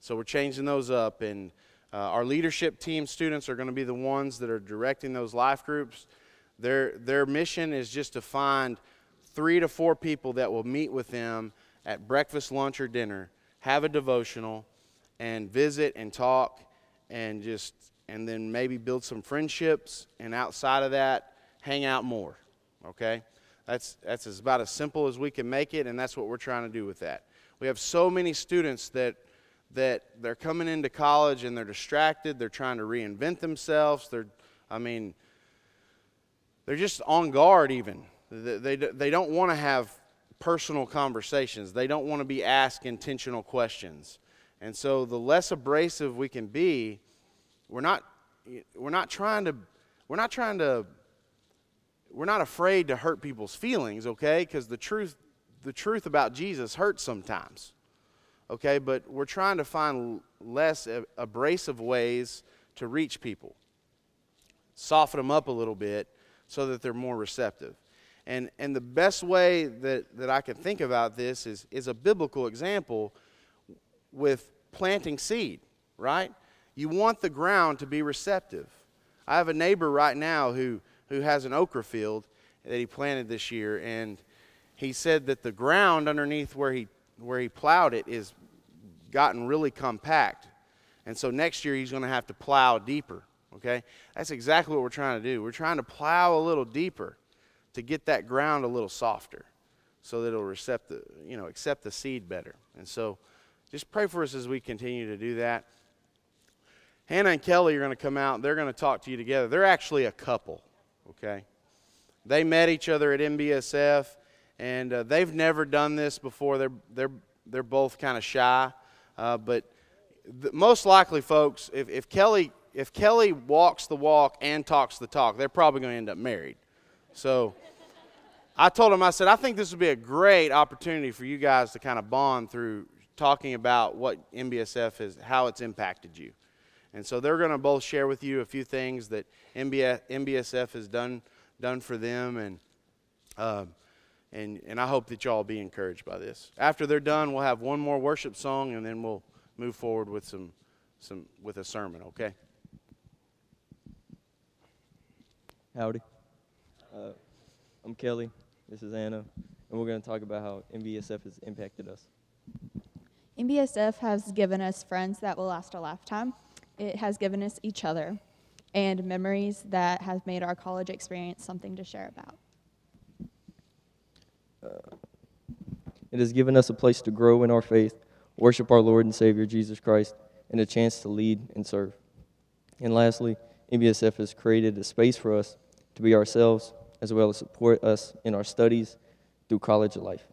[SPEAKER 2] So we're changing those up, and uh, our leadership team students are going to be the ones that are directing those life groups. Their, their mission is just to find three to four people that will meet with them at breakfast, lunch, or dinner, have a devotional, and visit and talk, and just and then maybe build some friendships, and outside of that, hang out more. Okay, that's that's about as simple as we can make it, and that's what we're trying to do with that. We have so many students that that they're coming into college and they're distracted. They're trying to reinvent themselves. They're, I mean, they're just on guard even. They, they, they don't want to have personal conversations. They don't want to be asked intentional questions. And so the less abrasive we can be, we're not, we're not trying to, we're not trying to, we're not afraid to hurt people's feelings, okay? Because the truth, the truth about Jesus hurts sometimes okay? But we're trying to find less abrasive ways to reach people, soften them up a little bit so that they're more receptive. And, and the best way that, that I can think about this is, is a biblical example with planting seed, right? You want the ground to be receptive. I have a neighbor right now who, who has an okra field that he planted this year, and he said that the ground underneath where he where he plowed it is gotten really compact. And so next year he's going to have to plow deeper. Okay? That's exactly what we're trying to do. We're trying to plow a little deeper to get that ground a little softer so that it'll accept the, you know, accept the seed better. And so just pray for us as we continue to do that. Hannah and Kelly are going to come out. They're going to talk to you together. They're actually a couple, okay? They met each other at MBSF, and uh, they've never done this before. They're, they're, they're both kind of shy. Uh, but most likely, folks, if, if, Kelly, if Kelly walks the walk and talks the talk, they're probably going to end up married. So I told him, I said, I think this would be a great opportunity for you guys to kind of bond through talking about what MBSF is, how it's impacted you. And so they're going to both share with you a few things that MBSF has done, done for them. And uh, and, and I hope that y'all be encouraged by this. After they're done, we'll have one more worship song, and then we'll move forward with some, some with a sermon. Okay.
[SPEAKER 8] Howdy. Uh, I'm Kelly. This is Anna, and we're going to talk about how MBSF has impacted us.
[SPEAKER 9] MBSF has given us friends that will last a lifetime. It has given us each other and memories that have made our college experience something to share about.
[SPEAKER 8] Uh, it has given us a place to grow in our faith, worship our Lord and Savior Jesus Christ, and a chance to lead and serve. And lastly, MBSF has created a space for us to be ourselves as well as support us in our studies through college life.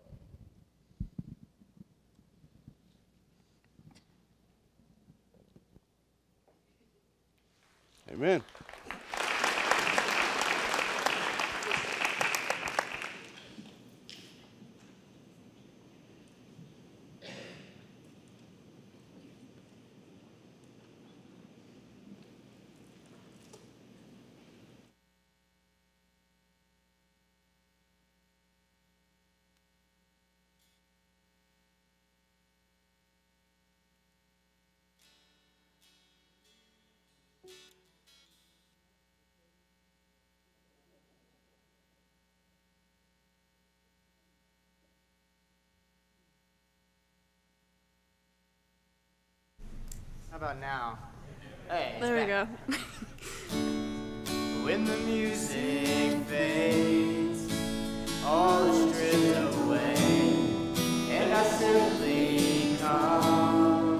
[SPEAKER 2] Amen.
[SPEAKER 7] About now? Hey,
[SPEAKER 6] there we go.
[SPEAKER 7] when the music fades, all is stripped away, and I simply come,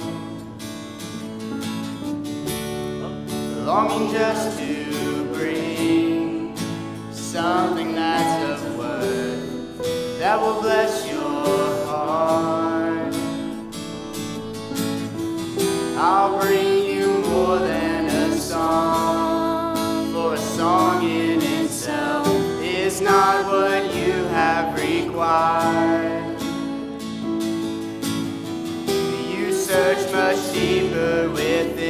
[SPEAKER 7] longing just to bring something that's of worth that will bless your search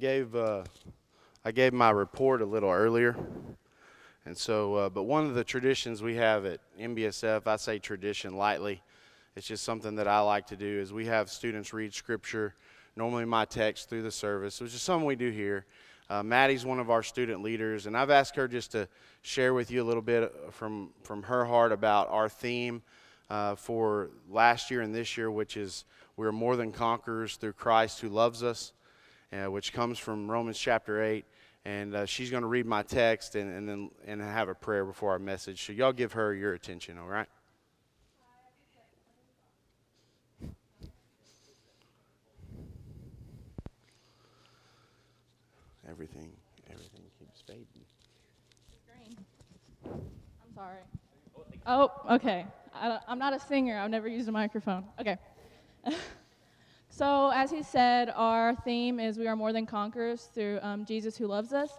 [SPEAKER 2] gave uh, I gave my report a little earlier, and so uh, but one of the traditions we have at MBSF, I say tradition lightly, it's just something that I like to do. Is we have students read scripture, normally my text through the service, which is something we do here. Uh, Maddie's one of our student leaders, and I've asked her just to share with you a little bit from from her heart about our theme uh, for last year and this year, which is we're more than conquerors through Christ who loves us uh, which comes from Romans chapter 8. And uh, she's going to read my text and, and then and have a prayer before our message. So y'all give her your attention, all right? Everything, everything keeps fading.
[SPEAKER 10] I'm sorry. Oh, okay. I, I'm not a singer. I've never used a microphone. Okay. so, as he said, our theme is we are more than conquerors through um, Jesus who loves us.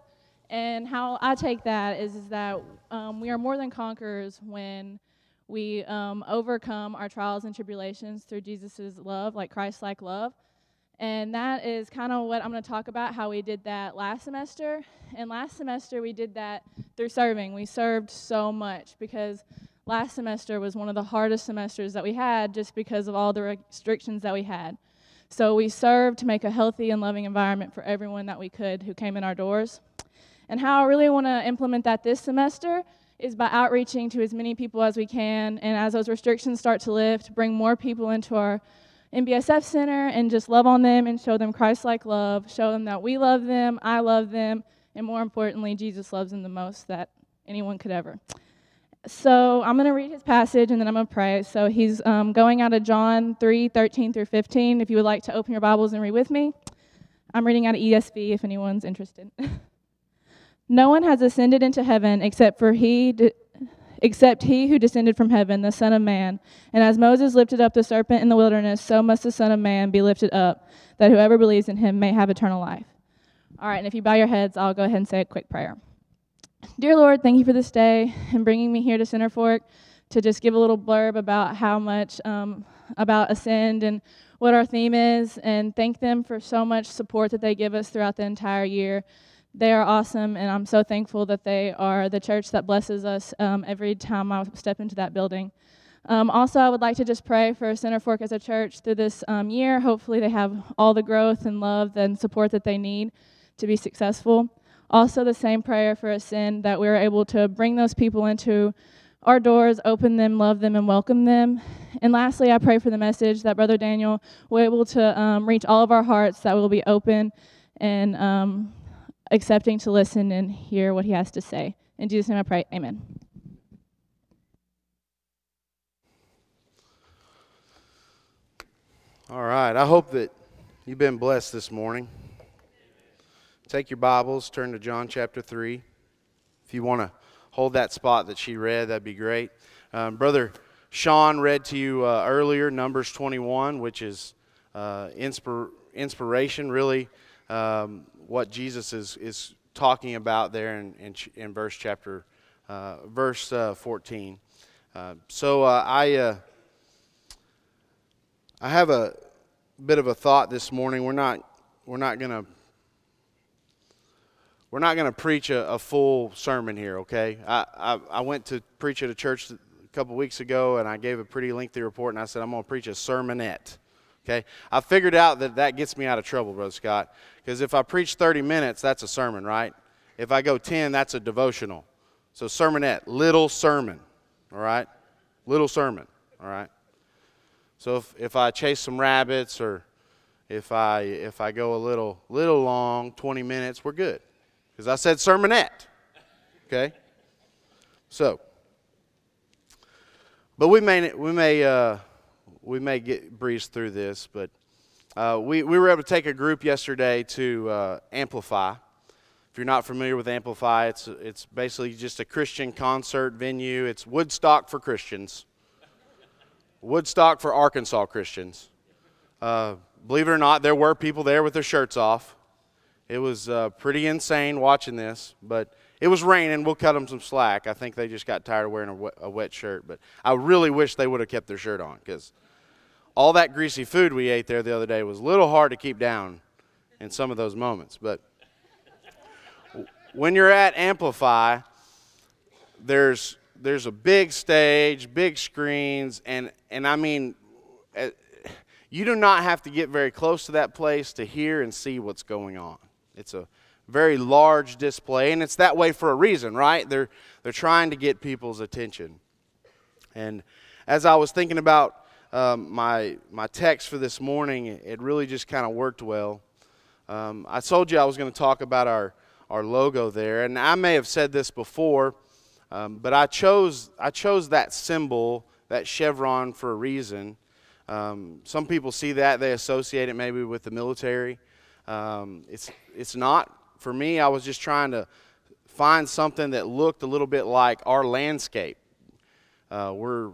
[SPEAKER 10] And how I take that is, is that um, we are more than conquerors when we um, overcome our trials and tribulations through Jesus' love, like Christ like love. And that is kind of what I'm going to talk about how we did that last semester. And last semester, we did that through serving. We served so much because last semester was one of the hardest semesters that we had just because of all the restrictions that we had. So we served to make a healthy and loving environment for everyone that we could who came in our doors. And how I really want to implement that this semester is by outreaching to as many people as we can. And as those restrictions start to lift, bring more people into our MBSF Center and just love on them and show them Christ like love, show them that we love them, I love them, and more importantly, Jesus loves them the most that anyone could ever. So I'm going to read his passage and then I'm going to pray. So he's um, going out of John 3 13 through 15. If you would like to open your Bibles and read with me, I'm reading out of ESV if anyone's interested. no one has ascended into heaven except for he. De- except he who descended from heaven, the Son of Man. And as Moses lifted up the serpent in the wilderness, so must the Son of Man be lifted up, that whoever believes in him may have eternal life. All right, and if you bow your heads, I'll go ahead and say a quick prayer. Dear Lord, thank you for this day and bringing me here to Center Fork to just give a little blurb about how much um, about Ascend and what our theme is, and thank them for so much support that they give us throughout the entire year they are awesome, and I'm so thankful that they are the church that blesses us um, every time I step into that building. Um, also, I would like to just pray for Center Fork as a church through this um, year. Hopefully, they have all the growth and love and support that they need to be successful. Also, the same prayer for Ascend that we're able to bring those people into our doors, open them, love them, and welcome them. And lastly, I pray for the message that Brother Daniel will able to um, reach all of our hearts, that we'll be open and um, accepting to listen and hear what he has to say. In Jesus' name I pray, amen.
[SPEAKER 2] All right. I hope that you've been blessed this morning. Take your Bibles, turn to John chapter 3. If you want to hold that spot that she read, that'd be great. Um, Brother Sean read to you uh, earlier Numbers 21, which is uh, inspir- inspiration, really, um, what Jesus is, is talking about there in, in, in verse chapter, uh, verse uh, 14. Uh, so uh, I I have a bit of a thought this morning. We're not we're not gonna we're not gonna preach a, a full sermon here. Okay, I, I, I went to preach at a church a couple weeks ago, and I gave a pretty lengthy report, and I said I'm gonna preach a sermonette. Okay, I figured out that that gets me out of trouble, brother Scott, because if I preach 30 minutes, that's a sermon, right? If I go 10, that's a devotional. So sermonette, little sermon, all right, little sermon, all right. So if, if I chase some rabbits or if I if I go a little little long, 20 minutes, we're good. Because I said sermonette. Okay? So but we may we may uh, we may get breeze through this, but uh, we, we were able to take a group yesterday to uh, Amplify. If you're not familiar with Amplify, it's, it's basically just a Christian concert venue. It's Woodstock for Christians. Woodstock for Arkansas Christians. Uh, believe it or not, there were people there with their shirts off. It was uh, pretty insane watching this, but it was raining. We'll cut them some slack. I think they just got tired of wearing a wet, a wet shirt, but I really wish they would have kept their shirt on because all that greasy food we ate there the other day was a little hard to keep down in some of those moments. But when you're at Amplify, there's there's a big stage, big screens, and and I mean, uh, you do not have to get very close to that place to hear and see what's going on. It's a very large display, and it's that way for a reason, right? They're they're trying to get people's attention. And as I was thinking about um, my my text for this morning, it really just kind of worked well. Um, I told you I was going to talk about our our logo there, and I may have said this before. Um, but I chose, I chose that symbol, that chevron, for a reason. Um, some people see that, they associate it maybe with the military. Um, it's, it's not. For me, I was just trying to find something that looked a little bit like our landscape. Uh, we're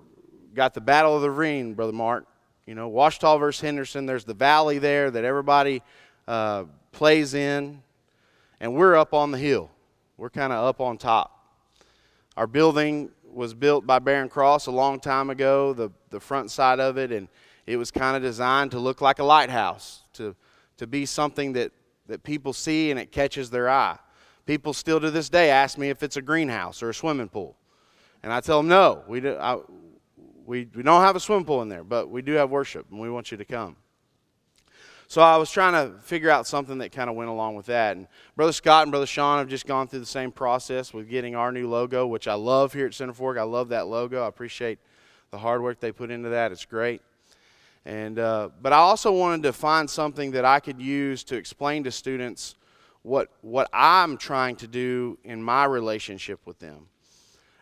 [SPEAKER 2] got the Battle of the Ravine, Brother Mark. You know, Ouachita versus Henderson. There's the valley there that everybody uh, plays in, and we're up on the hill. We're kind of up on top. Our building was built by Barron Cross a long time ago, the, the front side of it, and it was kind of designed to look like a lighthouse, to, to be something that, that people see and it catches their eye. People still to this day ask me if it's a greenhouse or a swimming pool. And I tell them, no, we, do, I, we, we don't have a swimming pool in there, but we do have worship, and we want you to come. So I was trying to figure out something that kind of went along with that. And Brother Scott and Brother Sean have just gone through the same process with getting our new logo, which I love here at Center Fork. I love that logo. I appreciate the hard work they put into that. It's great. And uh, but I also wanted to find something that I could use to explain to students what what I'm trying to do in my relationship with them.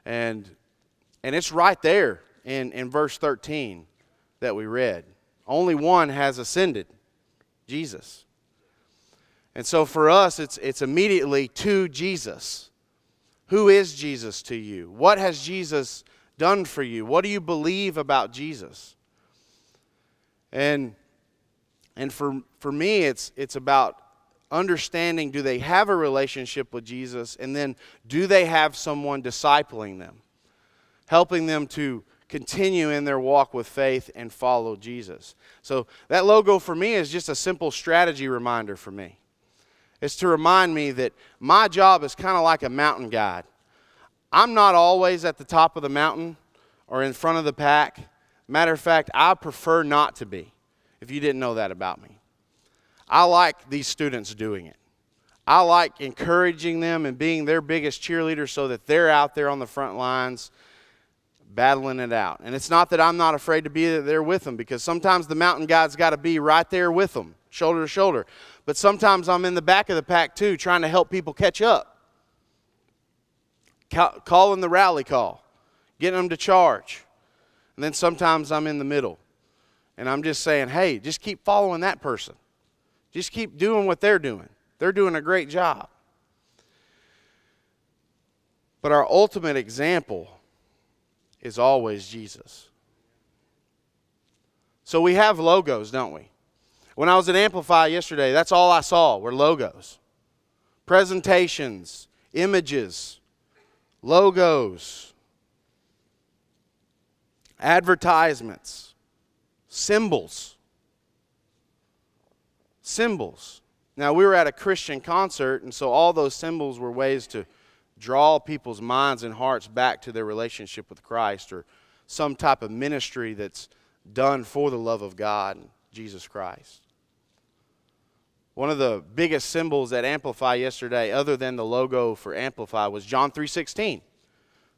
[SPEAKER 2] And and it's right there in, in verse 13 that we read. Only one has ascended Jesus. And so for us, it's, it's immediately to Jesus. Who is Jesus to you? What has Jesus done for you? What do you believe about Jesus? And, and for, for me, it's, it's about understanding do they have a relationship with Jesus? And then do they have someone discipling them, helping them to continue in their walk with faith and follow Jesus. So that logo for me is just a simple strategy reminder for me. It's to remind me that my job is kind of like a mountain guide. I'm not always at the top of the mountain or in front of the pack. Matter of fact, I prefer not to be, if you didn't know that about me. I like these students doing it. I like encouraging them and being their biggest cheerleader so that they're out there on the front lines battling it out. And it's not that I'm not afraid to be there with them because sometimes the mountain guide's got to be right there with them, shoulder to shoulder. But sometimes I'm in the back of the pack too, trying to help people catch up. Calling the rally call, getting them to charge. And then sometimes I'm in the middle. And I'm just saying, hey, just keep following that person. Just keep doing what they're doing. They're doing a great job. But our ultimate example is always Jesus. So we have logos, don't we? When I was at Amplify yesterday, that's all I saw were logos. Presentations, images, logos, advertisements, symbols. Symbols. Now, we were at a Christian concert, and so all those symbols were ways to draw people's minds and hearts back to their relationship with Christ or some type of ministry that's done for the love of God and Jesus Christ. One of the biggest symbols at Amplify yesterday, other than the logo for Amplify, was John 3.16.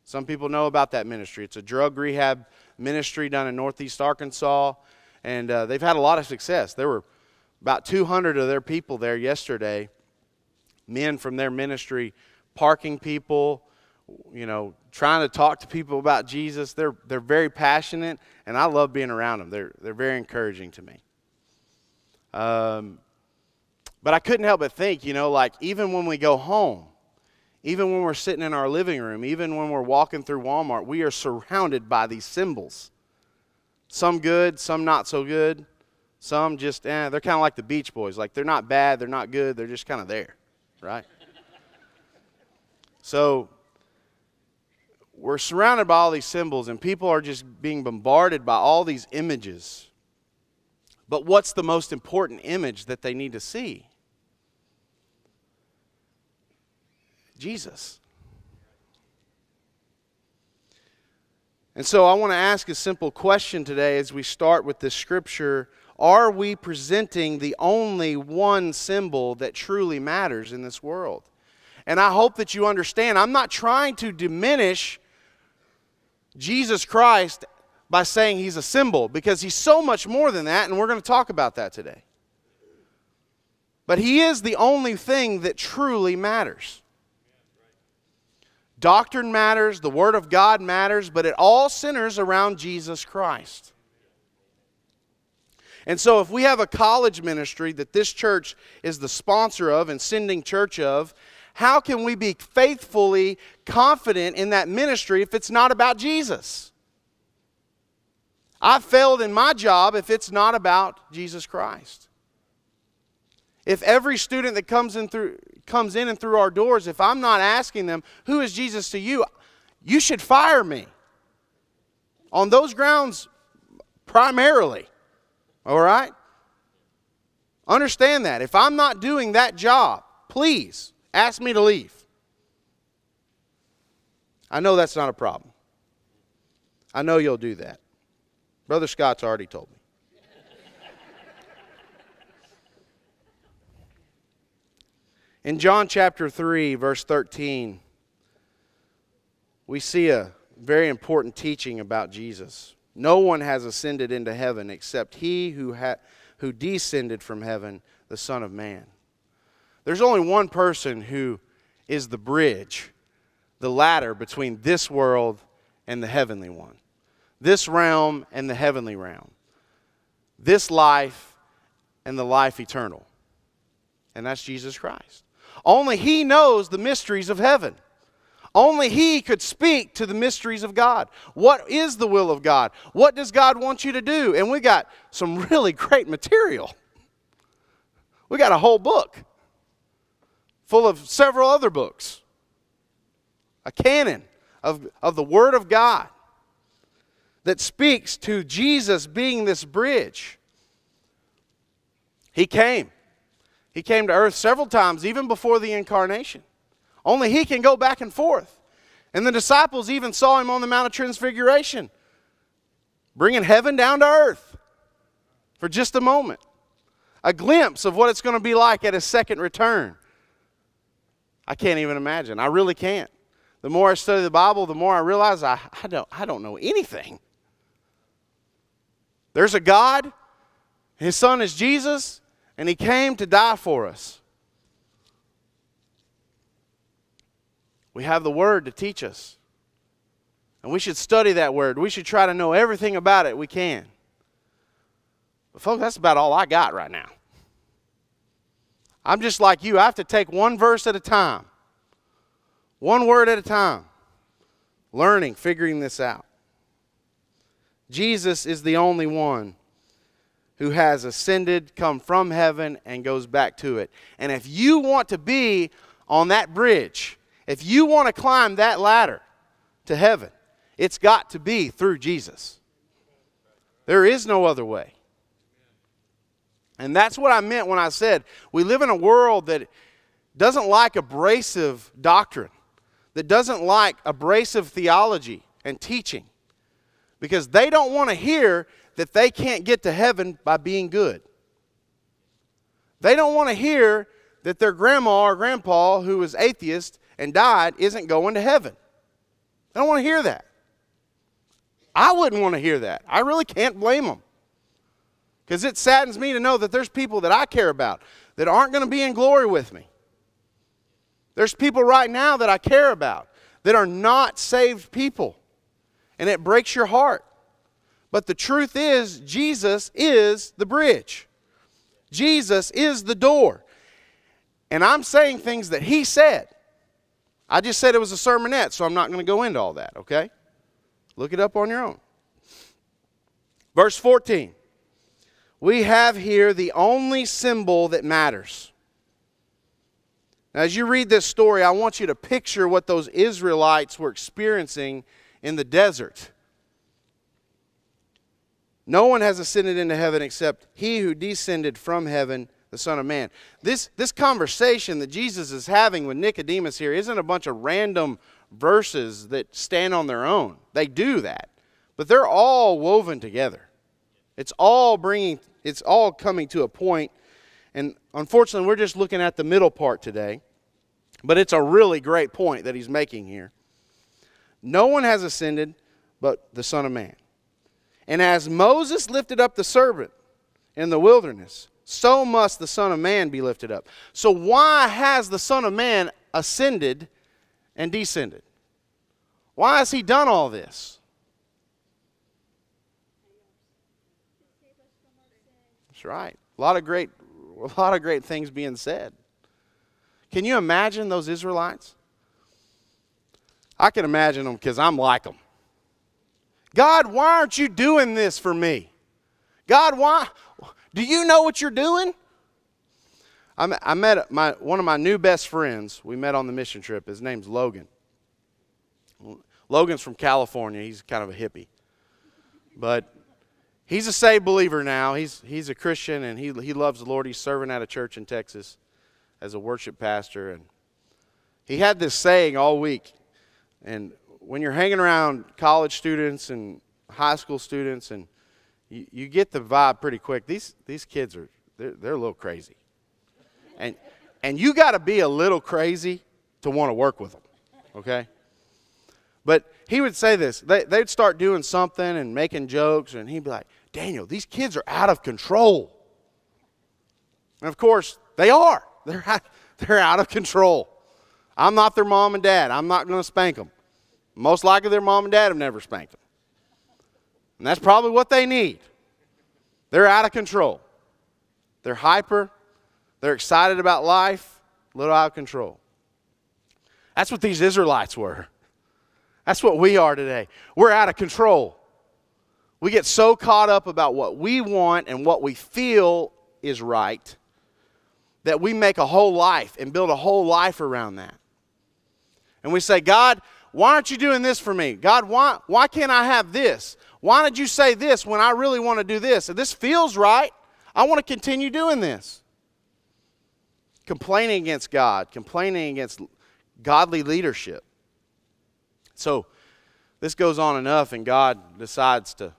[SPEAKER 2] Some people know about that ministry. It's a drug rehab ministry down in northeast Arkansas, and uh, they've had a lot of success. There were about 200 of their people there yesterday, men from their ministry, parking people, you know, trying to talk to people about Jesus. They're, they're very passionate, and I love being around them. They're, they're very encouraging to me. Um, but I couldn't help but think, you know, like even when we go home, even when we're sitting in our living room, even when we're walking through Walmart, we are surrounded by these symbols. Some good, some not so good. Some just, eh, they're kind of like the Beach Boys. Like they're not bad, they're not good, they're just kind of there, right? so we're surrounded by all these symbols, and people are just being bombarded by all these images. But what's the most important image that they need to see? Jesus. And so I want to ask a simple question today as we start with this scripture are we presenting the only one symbol that truly matters in this world? And I hope that you understand, I'm not trying to diminish Jesus Christ by saying he's a symbol because he's so much more than that, and we're going to talk about that today. But he is the only thing that truly matters. Doctrine matters, the Word of God matters, but it all centers around Jesus Christ. And so, if we have a college ministry that this church is the sponsor of and sending church of, how can we be faithfully confident in that ministry if it's not about Jesus? I failed in my job if it's not about Jesus Christ. If every student that comes in through comes in and through our doors, if I'm not asking them, who is Jesus to you? You should fire me. On those grounds primarily. All right? Understand that. If I'm not doing that job, please ask me to leave. I know that's not a problem. I know you'll do that. Brother Scott's already told me. In John chapter 3, verse 13, we see a very important teaching about Jesus. No one has ascended into heaven except he who, ha- who descended from heaven, the Son of Man. There's only one person who is the bridge, the ladder between this world and the heavenly one, this realm and the heavenly realm, this life and the life eternal. And that's Jesus Christ. Only He knows the mysteries of heaven. Only He could speak to the mysteries of God. What is the will of God? What does God want you to do? And we got some really great material. We got a whole book full of several other books, a canon of, of the Word of God that speaks to Jesus being this bridge. He came. He came to earth several times, even before the incarnation. Only He can go back and forth. And the disciples even saw Him on the Mount of Transfiguration, bringing heaven down to earth for just a moment. A glimpse of what it's going to be like at His second return. I can't even imagine. I really can't. The more I study the Bible, the more I realize I, I, don't, I don't know anything. There's a God, His Son is Jesus, and He came to die for us. We have the Word to teach us. And we should study that Word. We should try to know everything about it we can. But, folks, that's about all I got right now. I'm just like you. I have to take one verse at a time, one word at a time, learning, figuring this out. Jesus is the only one who has ascended, come from heaven, and goes back to it. And if you want to be on that bridge, if you want to climb that ladder to heaven, it's got to be through Jesus. There is no other way. And that's what I meant when I said we live in a world that doesn't like abrasive doctrine, that doesn't like abrasive theology and teaching, because they don't want to hear that they can't get to heaven by being good. They don't want to hear that their grandma or grandpa, who was atheist and died, isn't going to heaven. They don't want to hear that. I wouldn't want to hear that. I really can't blame them. Because it saddens me to know that there's people that I care about that aren't going to be in glory with me. There's people right now that I care about that are not saved people. And it breaks your heart. But the truth is, Jesus is the bridge, Jesus is the door. And I'm saying things that He said. I just said it was a sermonette, so I'm not going to go into all that, okay? Look it up on your own. Verse 14 we have here the only symbol that matters. As you read this story, I want you to picture what those Israelites were experiencing in the desert. No one has ascended into heaven except he who descended from heaven, the Son of Man. This, this conversation that Jesus is having with Nicodemus here isn't a bunch of random verses that stand on their own. They do that, but they're all woven together. It's all bringing, it's all coming to a point, and unfortunately, we're just looking at the middle part today. But it's a really great point that he's making here. No one has ascended but the Son of Man. And as Moses lifted up the serpent in the wilderness, so must the Son of Man be lifted up. So, why has the Son of Man ascended and descended? Why has he done all this? That's right. A lot of great, a lot of great things being said. Can you imagine those Israelites? I can imagine them because I'm like them. God, why aren't you doing this for me? God, why? Do you know what you're doing? I met my, one of my new best friends. We met on the mission trip. His name's Logan. Logan's from California. He's kind of a hippie. But he's a saved believer now. He's, he's a Christian and he, he loves the Lord. He's serving at a church in Texas as a worship pastor. And he had this saying all week. And when you're hanging around college students and high school students, and you, you get the vibe pretty quick, these, these kids are they're, they're a little crazy. And, and you got to be a little crazy to want to work with them, okay? But he would say this. They, they'd start doing something and making jokes, and he'd be like, Daniel, these kids are out of control. And of course, they are. They're out, they're out of control. I'm not their mom and dad. I'm not going to spank them. Most likely, their mom and dad have never spanked them. And that's probably what they need. They're out of control. They're hyper. They're excited about life, a little out of control. That's what these Israelites were. That's what we are today. We're out of control. We get so caught up about what we want and what we feel is right that we make a whole life and build a whole life around that. And we say, God, why aren't you doing this for me? God, why, why can't I have this? Why did you say this when I really want to do this? This feels right. I want to continue doing this. complaining against God, complaining against godly leadership. So this goes on enough, and God decides to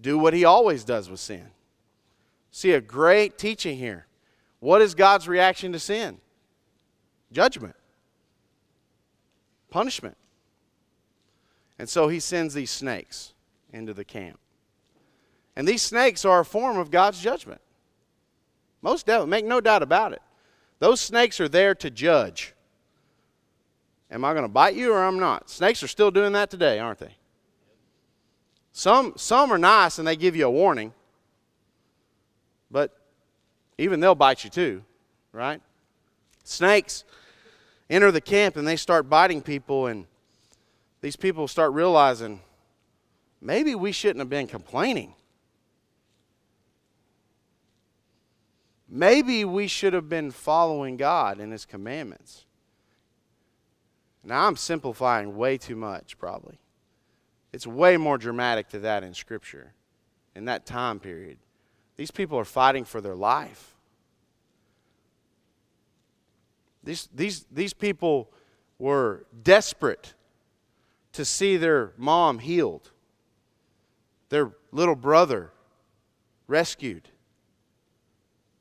[SPEAKER 2] do what he always does with sin. See a great teaching here. What is God's reaction to sin? Judgment, punishment. And so he sends these snakes into the camp. And these snakes are a form of God's judgment. Most definitely, make no doubt about it. Those snakes are there to judge. Am I going to bite you or I'm not? Snakes are still doing that today, aren't they? Some, some are nice and they give you a warning, but even they'll bite you too, right? Snakes enter the camp and they start biting people, and these people start realizing maybe we shouldn't have been complaining. Maybe we should have been following God and His commandments. Now, I'm simplifying way too much, probably. It's way more dramatic to that in Scripture, in that time period. These people are fighting for their life. These, these, these people were desperate to see their mom healed, their little brother rescued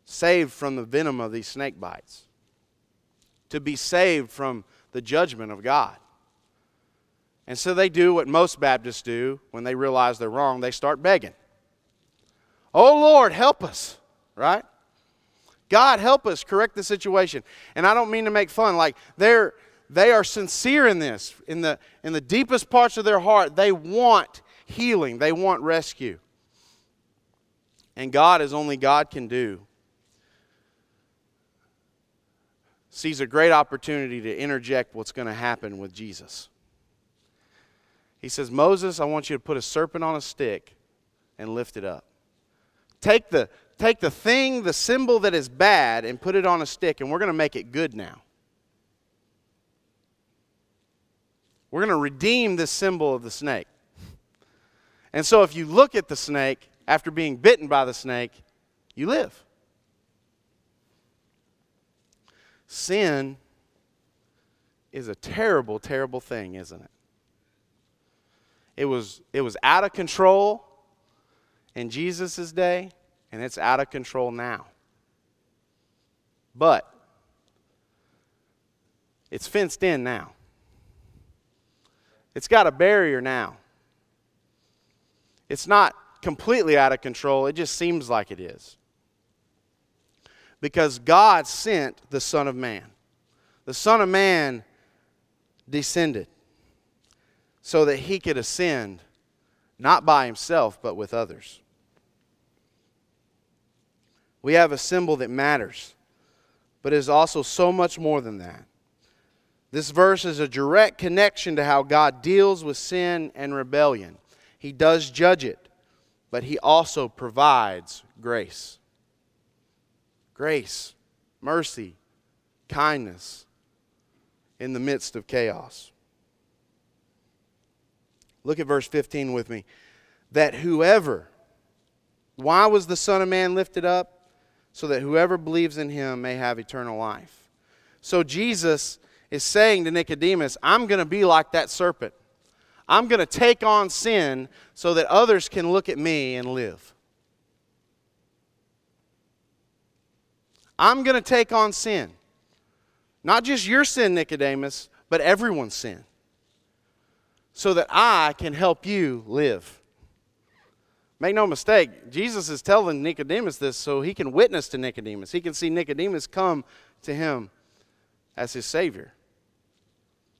[SPEAKER 2] saved from the venom of these snake bites, to be saved from the judgment of God. And so they do what most Baptists do when they realize they're wrong they start begging. Oh Lord, help us, right? God, help us correct the situation. And I don't mean to make fun. Like they're they are sincere in this. In the in the deepest parts of their heart, they want healing. They want rescue. And God, as only God can do, sees a great opportunity to interject what's going to happen with Jesus. He says, Moses, I want you to put a serpent on a stick and lift it up. Take the, take the thing, the symbol that is bad, and put it on a stick, and we're going to make it good now. We're going to redeem this symbol of the snake. And so if you look at the snake after being bitten by the snake, you live. Sin is a terrible, terrible thing, isn't it? It was, it was out of control in Jesus' day, and it's out of control now. But it's fenced in now. It's got a barrier now. It's not completely out of control, it just seems like it is because God sent the Son of Man. The Son of Man descended so that he could ascend not by himself, but with others. We have a symbol that matters, but is also so much more than that. This verse is a direct connection to how God deals with sin and rebellion. He does judge it, but He also provides grace grace, mercy, kindness in the midst of chaos. Look at verse 15 with me. That whoever, why was the Son of Man lifted up? So that whoever believes in him may have eternal life. So Jesus is saying to Nicodemus, I'm going to be like that serpent. I'm going to take on sin so that others can look at me and live. I'm going to take on sin. Not just your sin, Nicodemus, but everyone's sin. So that I can help you live. Make no mistake, Jesus is telling Nicodemus this so he can witness to Nicodemus. He can see Nicodemus come to him as his Savior.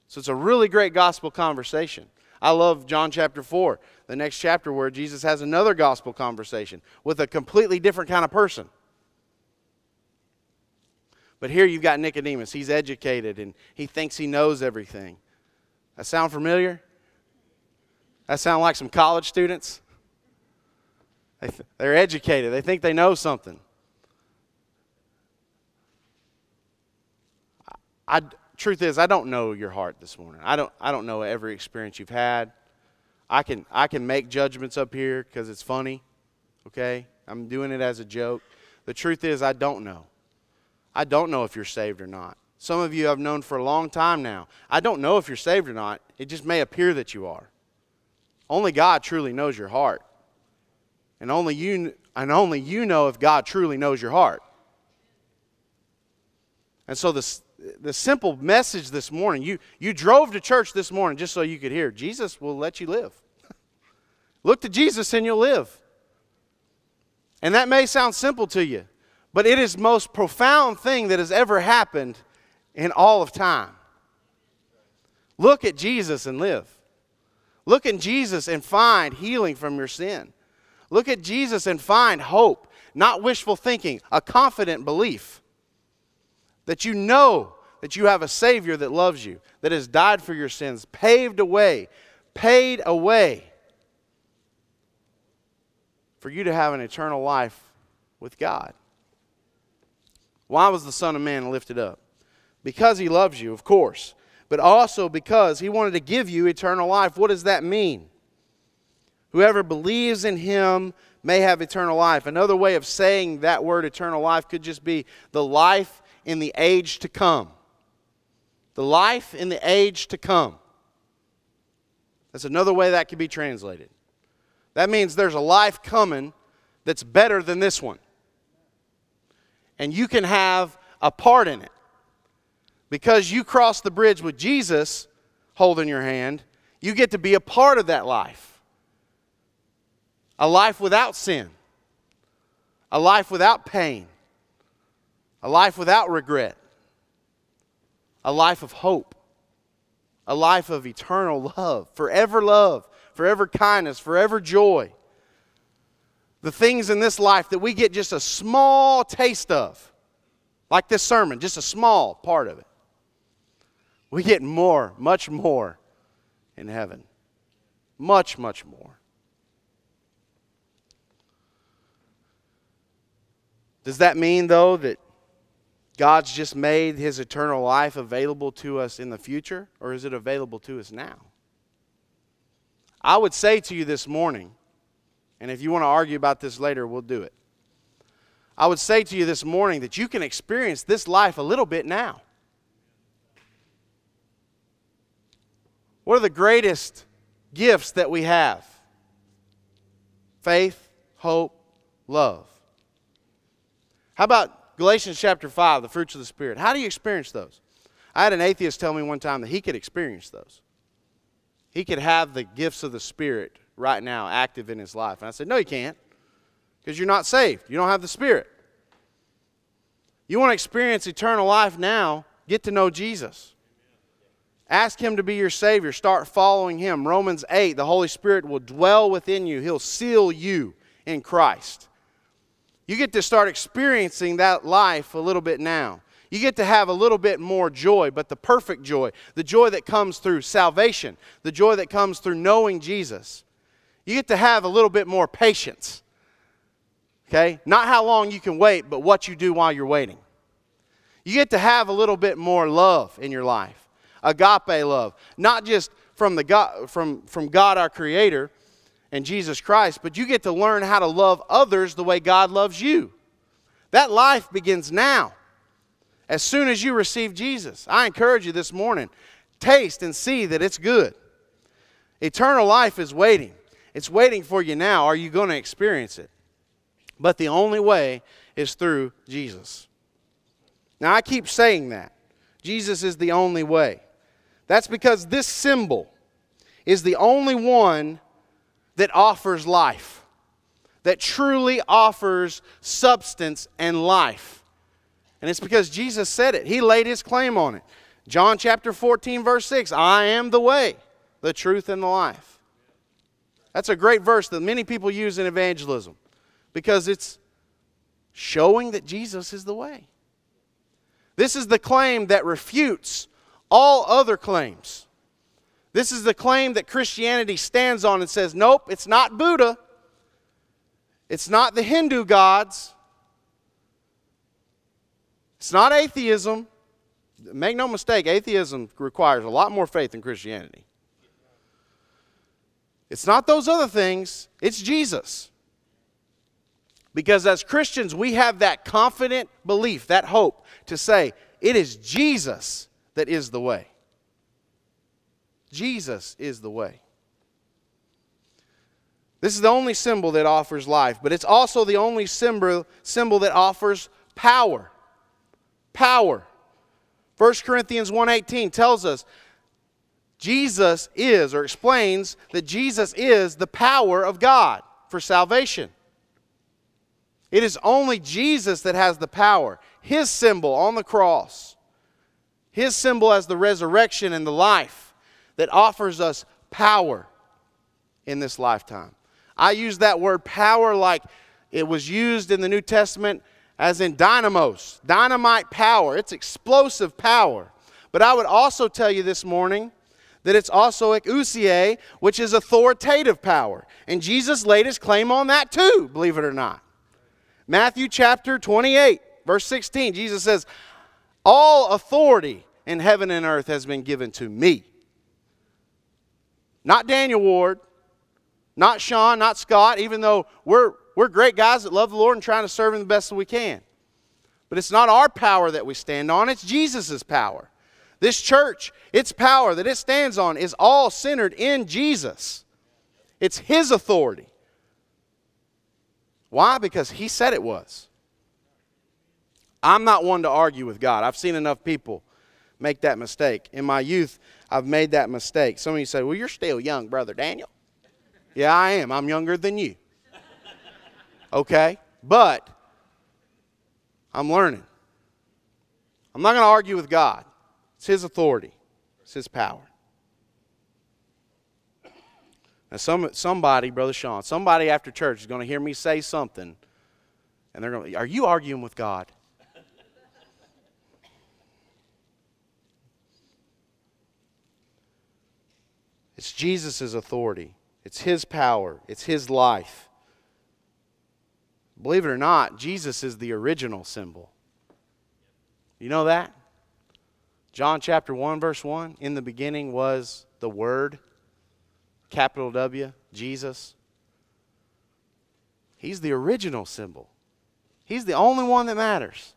[SPEAKER 2] So it's a really great gospel conversation. I love John chapter 4, the next chapter where Jesus has another gospel conversation with a completely different kind of person. But here you've got Nicodemus. He's educated and he thinks he knows everything. That sound familiar? That sound like some college students? They th- they're educated. They think they know something. I, truth is, I don't know your heart this morning. I don't, I don't know every experience you've had. I can, I can make judgments up here because it's funny, okay? I'm doing it as a joke. The truth is, I don't know. I don't know if you're saved or not. Some of you I've known for a long time now. I don't know if you're saved or not. It just may appear that you are. Only God truly knows your heart. And only you and only you know if God truly knows your heart. And so the, the simple message this morning, you, you drove to church this morning just so you could hear, Jesus will let you live. Look to Jesus and you'll live. And that may sound simple to you, but it is most profound thing that has ever happened in all of time. Look at Jesus and live. Look at Jesus and find healing from your sin. Look at Jesus and find hope, not wishful thinking, a confident belief that you know that you have a Savior that loves you, that has died for your sins, paved a way, paid a way for you to have an eternal life with God. Why was the Son of Man lifted up? Because he loves you, of course, but also because he wanted to give you eternal life. What does that mean? Whoever believes in him may have eternal life. Another way of saying that word eternal life could just be the life in the age to come. The life in the age to come. That's another way that could be translated. That means there's a life coming that's better than this one. And you can have a part in it. Because you cross the bridge with Jesus holding your hand, you get to be a part of that life. A life without sin, a life without pain, a life without regret, a life of hope, a life of eternal love, forever love, forever kindness, forever joy. The things in this life that we get just a small taste of, like this sermon, just a small part of it. We get more, much more in heaven. Much, much more. Does that mean, though, that God's just made his eternal life available to us in the future, or is it available to us now? I would say to you this morning, and if you want to argue about this later, we'll do it. I would say to you this morning that you can experience this life a little bit now. What are the greatest gifts that we have? Faith, hope, love. How about Galatians chapter 5, the fruits of the Spirit? How do you experience those? I had an atheist tell me one time that he could experience those. He could have the gifts of the Spirit right now active in his life. And I said, No, you can't, because you're not saved. You don't have the Spirit. You want to experience eternal life now, get to know Jesus. Ask Him to be your Savior. Start following Him. Romans 8, the Holy Spirit will dwell within you, He'll seal you in Christ. You get to start experiencing that life a little bit now. You get to have a little bit more joy, but the perfect joy, the joy that comes through salvation, the joy that comes through knowing Jesus. You get to have a little bit more patience. Okay? Not how long you can wait, but what you do while you're waiting. You get to have a little bit more love in your life agape love, not just from, the God, from, from God our Creator and Jesus Christ, but you get to learn how to love others the way God loves you. That life begins now. As soon as you receive Jesus, I encourage you this morning taste and see that it's good. Eternal life is waiting. It's waiting for you now. Are you going to experience it? But the only way is through Jesus. Now, I keep saying that. Jesus is the only way. That's because this symbol is the only one that offers life, that truly offers substance and life. And it's because Jesus said it, He laid His claim on it. John chapter 14, verse 6 I am the way, the truth, and the life. That's a great verse that many people use in evangelism because it's showing that Jesus is the way. This is the claim that refutes all other claims. This is the claim that Christianity stands on and says, nope, it's not Buddha. It's not the Hindu gods. It's not atheism. Make no mistake, atheism requires a lot more faith than Christianity. It's not those other things, it's Jesus. Because as Christians, we have that confident belief, that hope to say, it is Jesus that is the way. Jesus is the way. This is the only symbol that offers life, but it's also the only symbol, symbol that offers power. Power. 1 Corinthians 1:18 tells us Jesus is or explains that Jesus is the power of God for salvation. It is only Jesus that has the power. His symbol on the cross, His symbol as the resurrection and the life that offers us power in this lifetime. I use that word power like it was used in the New Testament as in dunamis, dynamite power. It's explosive power. But I would also tell you this morning that it's also exousia, which is authoritative power. And Jesus laid his claim on that too, believe it or not. Matthew chapter 28, verse 16, Jesus says, All authority in heaven and earth has been given to me. Not Daniel Ward, not Sean, not Scott, even though we're, we're great guys that love the Lord and trying to serve Him the best that we can. But it's not our power that we stand on, it's Jesus' power. This church, its power that it stands on is all centered in Jesus. It's His authority. Why? Because He said it was. I'm not one to argue with God. I've seen enough people make that mistake. In my youth, I've made that mistake. Some of you say, Well, you're still young, Brother Daniel. Yeah, I am. I'm younger than you. Okay? But I'm learning. I'm not going to argue with God. It's His authority, it's His power. Now, some, somebody, Brother Sean, somebody after church is going to hear me say something, and they're going to, Are you arguing with God? It's Jesus' authority, it's His power, it's His life. Believe it or not, Jesus is the original symbol. You know that? John chapter 1, verse 1 In the beginning was the Word, capital W, Jesus. He's the original symbol. He's the only one that matters.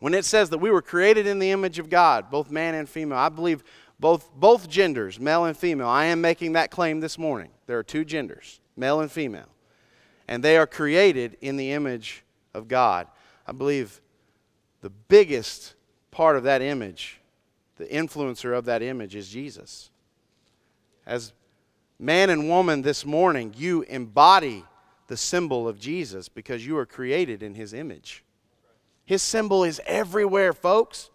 [SPEAKER 2] When it says that we were created in the image of God, both man and female, I believe both, both genders, male and female, I am making that claim this morning. There are two genders, male and female. And they are created in the image of God. I believe the biggest part of that image, the influencer of that image, is Jesus. As man and woman this morning, you embody the symbol of Jesus because you are created in his image. His symbol is everywhere, folks.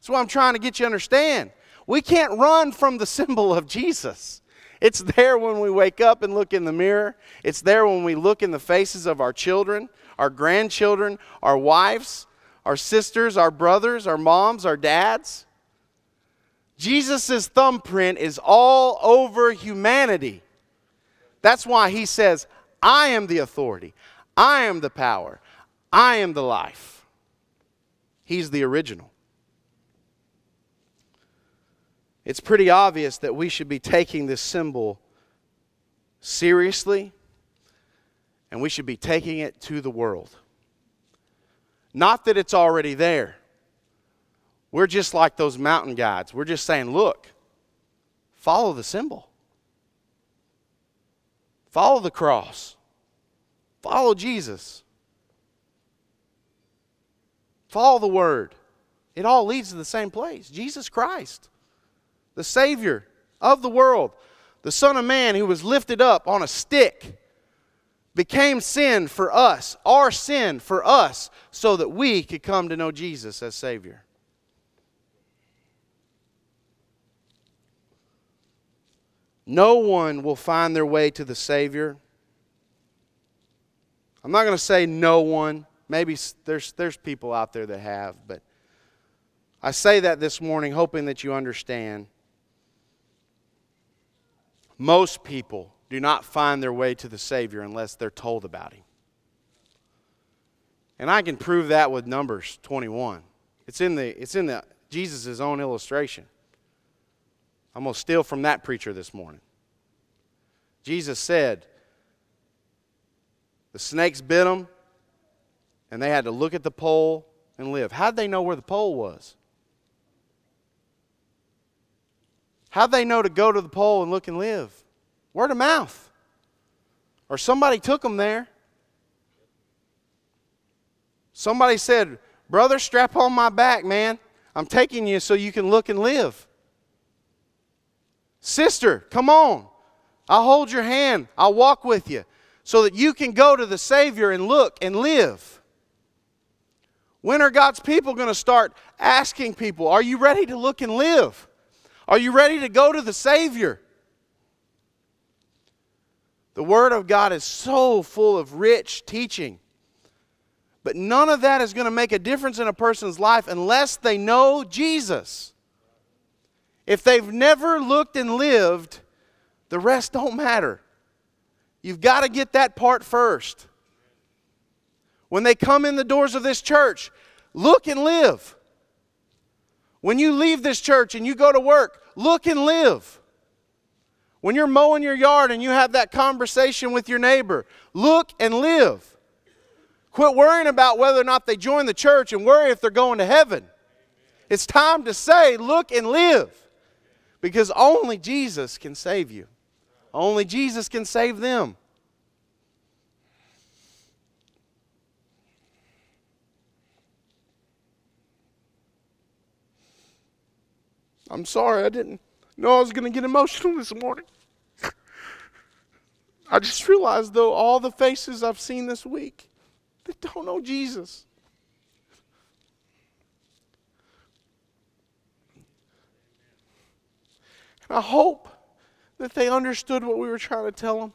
[SPEAKER 2] That's what I'm trying to get you to understand. We can't run from the symbol of Jesus. It's there when we wake up and look in the mirror. It's there when we look in the faces of our children, our grandchildren, our wives, our sisters, our brothers, our moms, our dads. Jesus' thumbprint is all over humanity. That's why he says, I am the authority, I am the power, I am the life. He's the original. It's pretty obvious that we should be taking this symbol seriously and we should be taking it to the world. Not that it's already there. We're just like those mountain guides. We're just saying, look, follow the symbol, follow the cross, follow Jesus. Follow the word. It all leads to the same place Jesus Christ, the Savior of the world, the Son of Man who was lifted up on a stick, became sin for us, our sin for us, so that we could come to know Jesus as Savior. No one will find their way to the Savior. I'm not going to say no one. Maybe there's, there's people out there that have, but I say that this morning hoping that you understand. Most people do not find their way to the Savior unless they're told about Him. And I can prove that with Numbers 21. It's in the it's in the Jesus' own illustration. I'm going to steal from that preacher this morning. Jesus said, The snakes bit them, and they had to look at the pole and live. How'd they know where the pole was? How'd they know to go to the pole and look and live? Word of mouth. Or somebody took them there. Somebody said, Brother, strap on my back, man. I'm taking you so you can look and live. Sister, come on. I'll hold your hand. I'll walk with you so that you can go to the Savior and look and live. When are God's people going to start asking people, Are you ready to look and live? Are you ready to go to the Savior? The Word of God is so full of rich teaching. But none of that is going to make a difference in a person's life unless they know Jesus. If they've never looked and lived, the rest don't matter. You've got to get that part first. When they come in the doors of this church, look and live. When you leave this church and you go to work, look and live. When you're mowing your yard and you have that conversation with your neighbor, look and live. Quit worrying about whether or not they join the church and worry if they're going to heaven. It's time to say, look and live. Because only Jesus can save you, only Jesus can save them. I'm sorry, I didn't know I was going to get emotional this morning. I just realized, though, all the faces I've seen this week that don't know Jesus. And I hope that they understood what we were trying to tell them.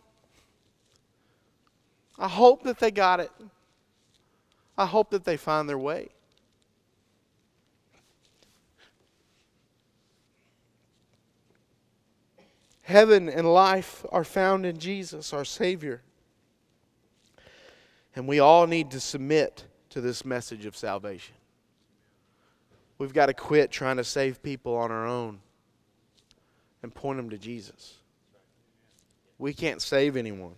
[SPEAKER 2] I hope that they got it. I hope that they find their way. Heaven and life are found in Jesus, our Savior. And we all need to submit to this message of salvation. We've got to quit trying to save people on our own and point them to Jesus. We can't save anyone.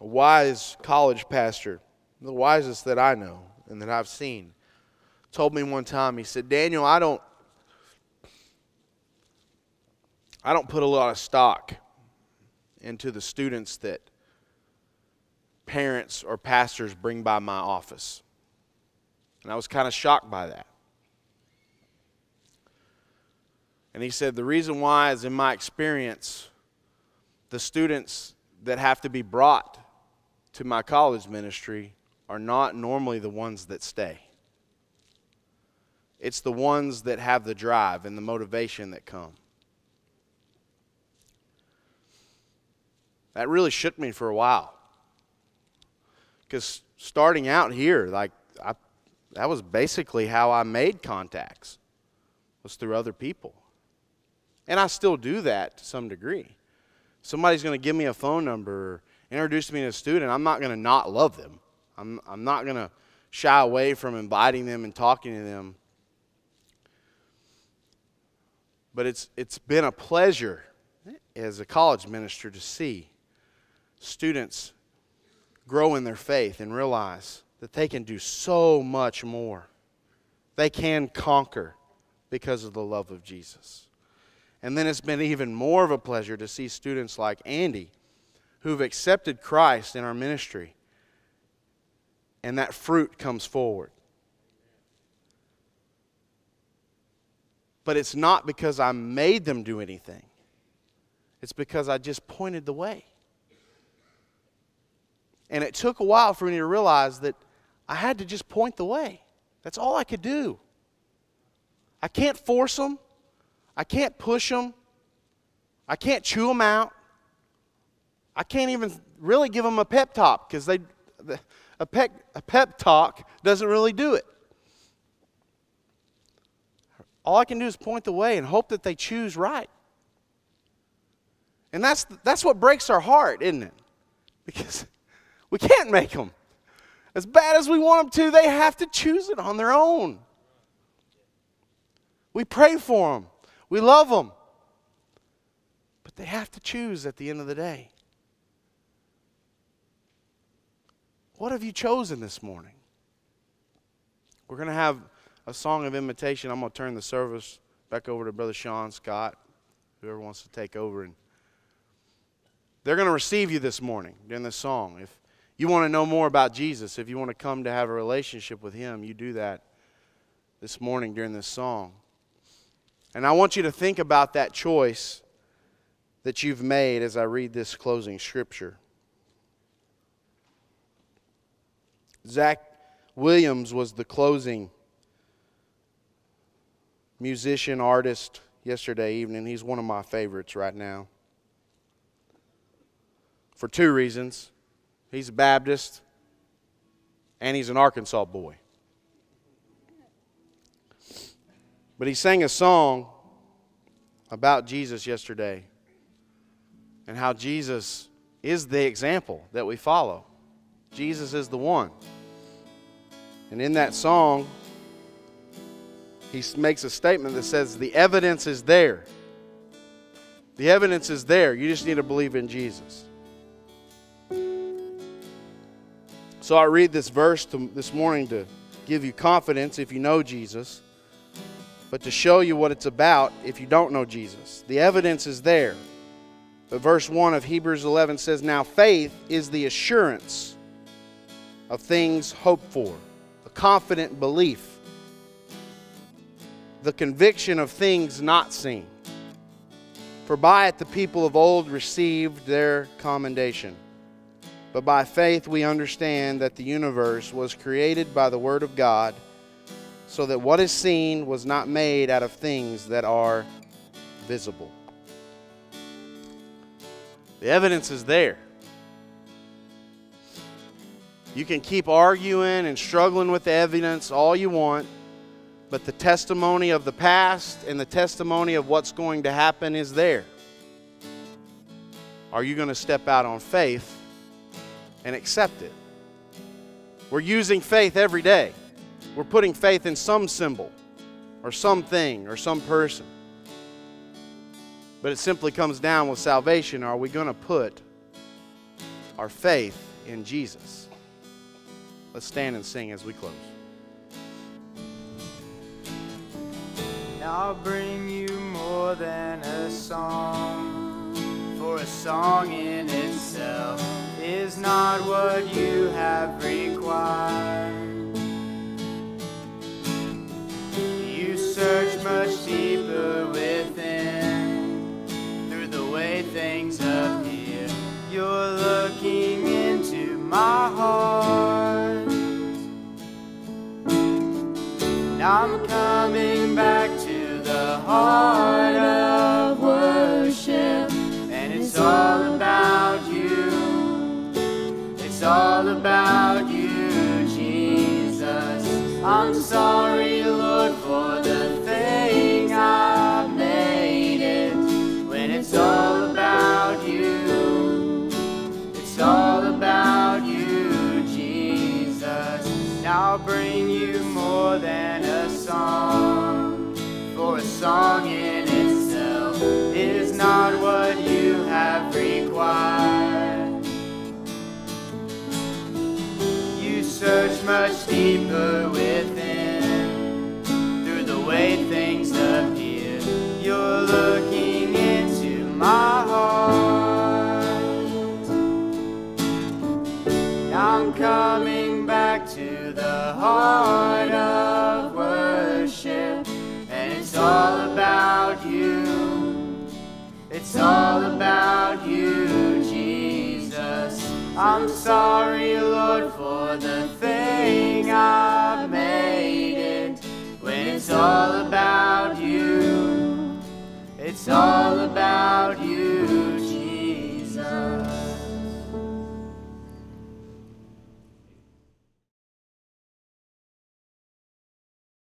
[SPEAKER 2] A wise college pastor, the wisest that I know and that I've seen, told me one time, he said, Daniel, I don't I don't put a lot of stock into the students that parents or pastors bring by my office. And I was kind of shocked by that. And he said, The reason why is in my experience, the students that have to be brought to my college ministry are not normally the ones that stay. It's the ones that have the drive and the motivation that come. That really shook me for a while. Because starting out here, like, I, that was basically how I made contacts, was through other people. And I still do that to some degree. Somebody's going to give me a phone number introduce me to a student, I'm not going to not love them. I'm, I'm not going to shy away from inviting them and talking to them. But it's, it's been a pleasure as a college minister to see students grow in their faith and realize that they can do so much more. They can conquer because of the love of Jesus. And then it's been even more of a pleasure to see students like Andy who've accepted Christ in our ministry, and that fruit comes forward. But it's not because I made them do anything, it's because I just pointed the way. And it took a while for me to realize that I had to just point the way. That's all I could do. I can't force them. I can't push them. I can't chew them out. I can't even really give them a pep talk because they, a pep, a pep talk doesn't really do it. All I can do is point the way and hope that they choose right. And that's, that's what breaks our heart, isn't it? Because we can't make them. As bad as we want them to, they have to choose it on their own. We pray for them, we love them, but they have to choose at the end of the day. What have you chosen this morning? We're going to have a song of invitation. I'm going to turn the service back over to Brother Sean Scott, whoever wants to take over. And they're going to receive you this morning during this song. If you want to know more about Jesus, if you want to come to have a relationship with Him, you do that this morning during this song. And I want you to think about that choice that you've made as I read this closing scripture. Zach Williams was the closing musician, artist yesterday evening. He's one of my favorites right now. For two reasons he's a Baptist, and he's an Arkansas boy. But he sang a song about Jesus yesterday and how Jesus is the example that we follow. Jesus is the one. And in that song, he makes a statement that says, The evidence is there. The evidence is there. You just need to believe in Jesus. So I read this verse to, this morning to give you confidence if you know Jesus, but to show you what it's about if you don't know Jesus. The evidence is there. But verse 1 of Hebrews 11 says, Now faith is the assurance of things hoped for, a confident belief, the conviction of things not seen. For by it the people of old received their commendation. But by faith we understand that the universe was created by the Word of God, so that what is seen was not made out of things that are visible. The evidence is there. You can keep arguing and struggling with the evidence all you want, but the testimony of the past and the testimony of what's going to happen is there. Are you going to step out on faith and accept it? We're using faith every day. We're putting faith in some symbol or something or some person. But it simply comes down with salvation. Are we going to put our faith in Jesus? Let's stand and sing as we close.
[SPEAKER 7] I'll bring you more than a song, for a song in itself is not what you have required. You search much deeper within, through the way things appear. You're looking into my heart. And I'm coming back to the heart of all about you. It's all about you, Jesus. I'm sorry, Lord, for the thing I've made it. When it's all about you, it's all about you, Jesus. And I'll bring you more than a song, for a song in itself is not what you required. You search much deeper within, through the way things appear. You're looking into my heart. I'm coming back to the heart of worship, and it's all. It's all about you, Jesus. I'm sorry, Lord, for the thing I've made it. When it's all about you, it's all about you.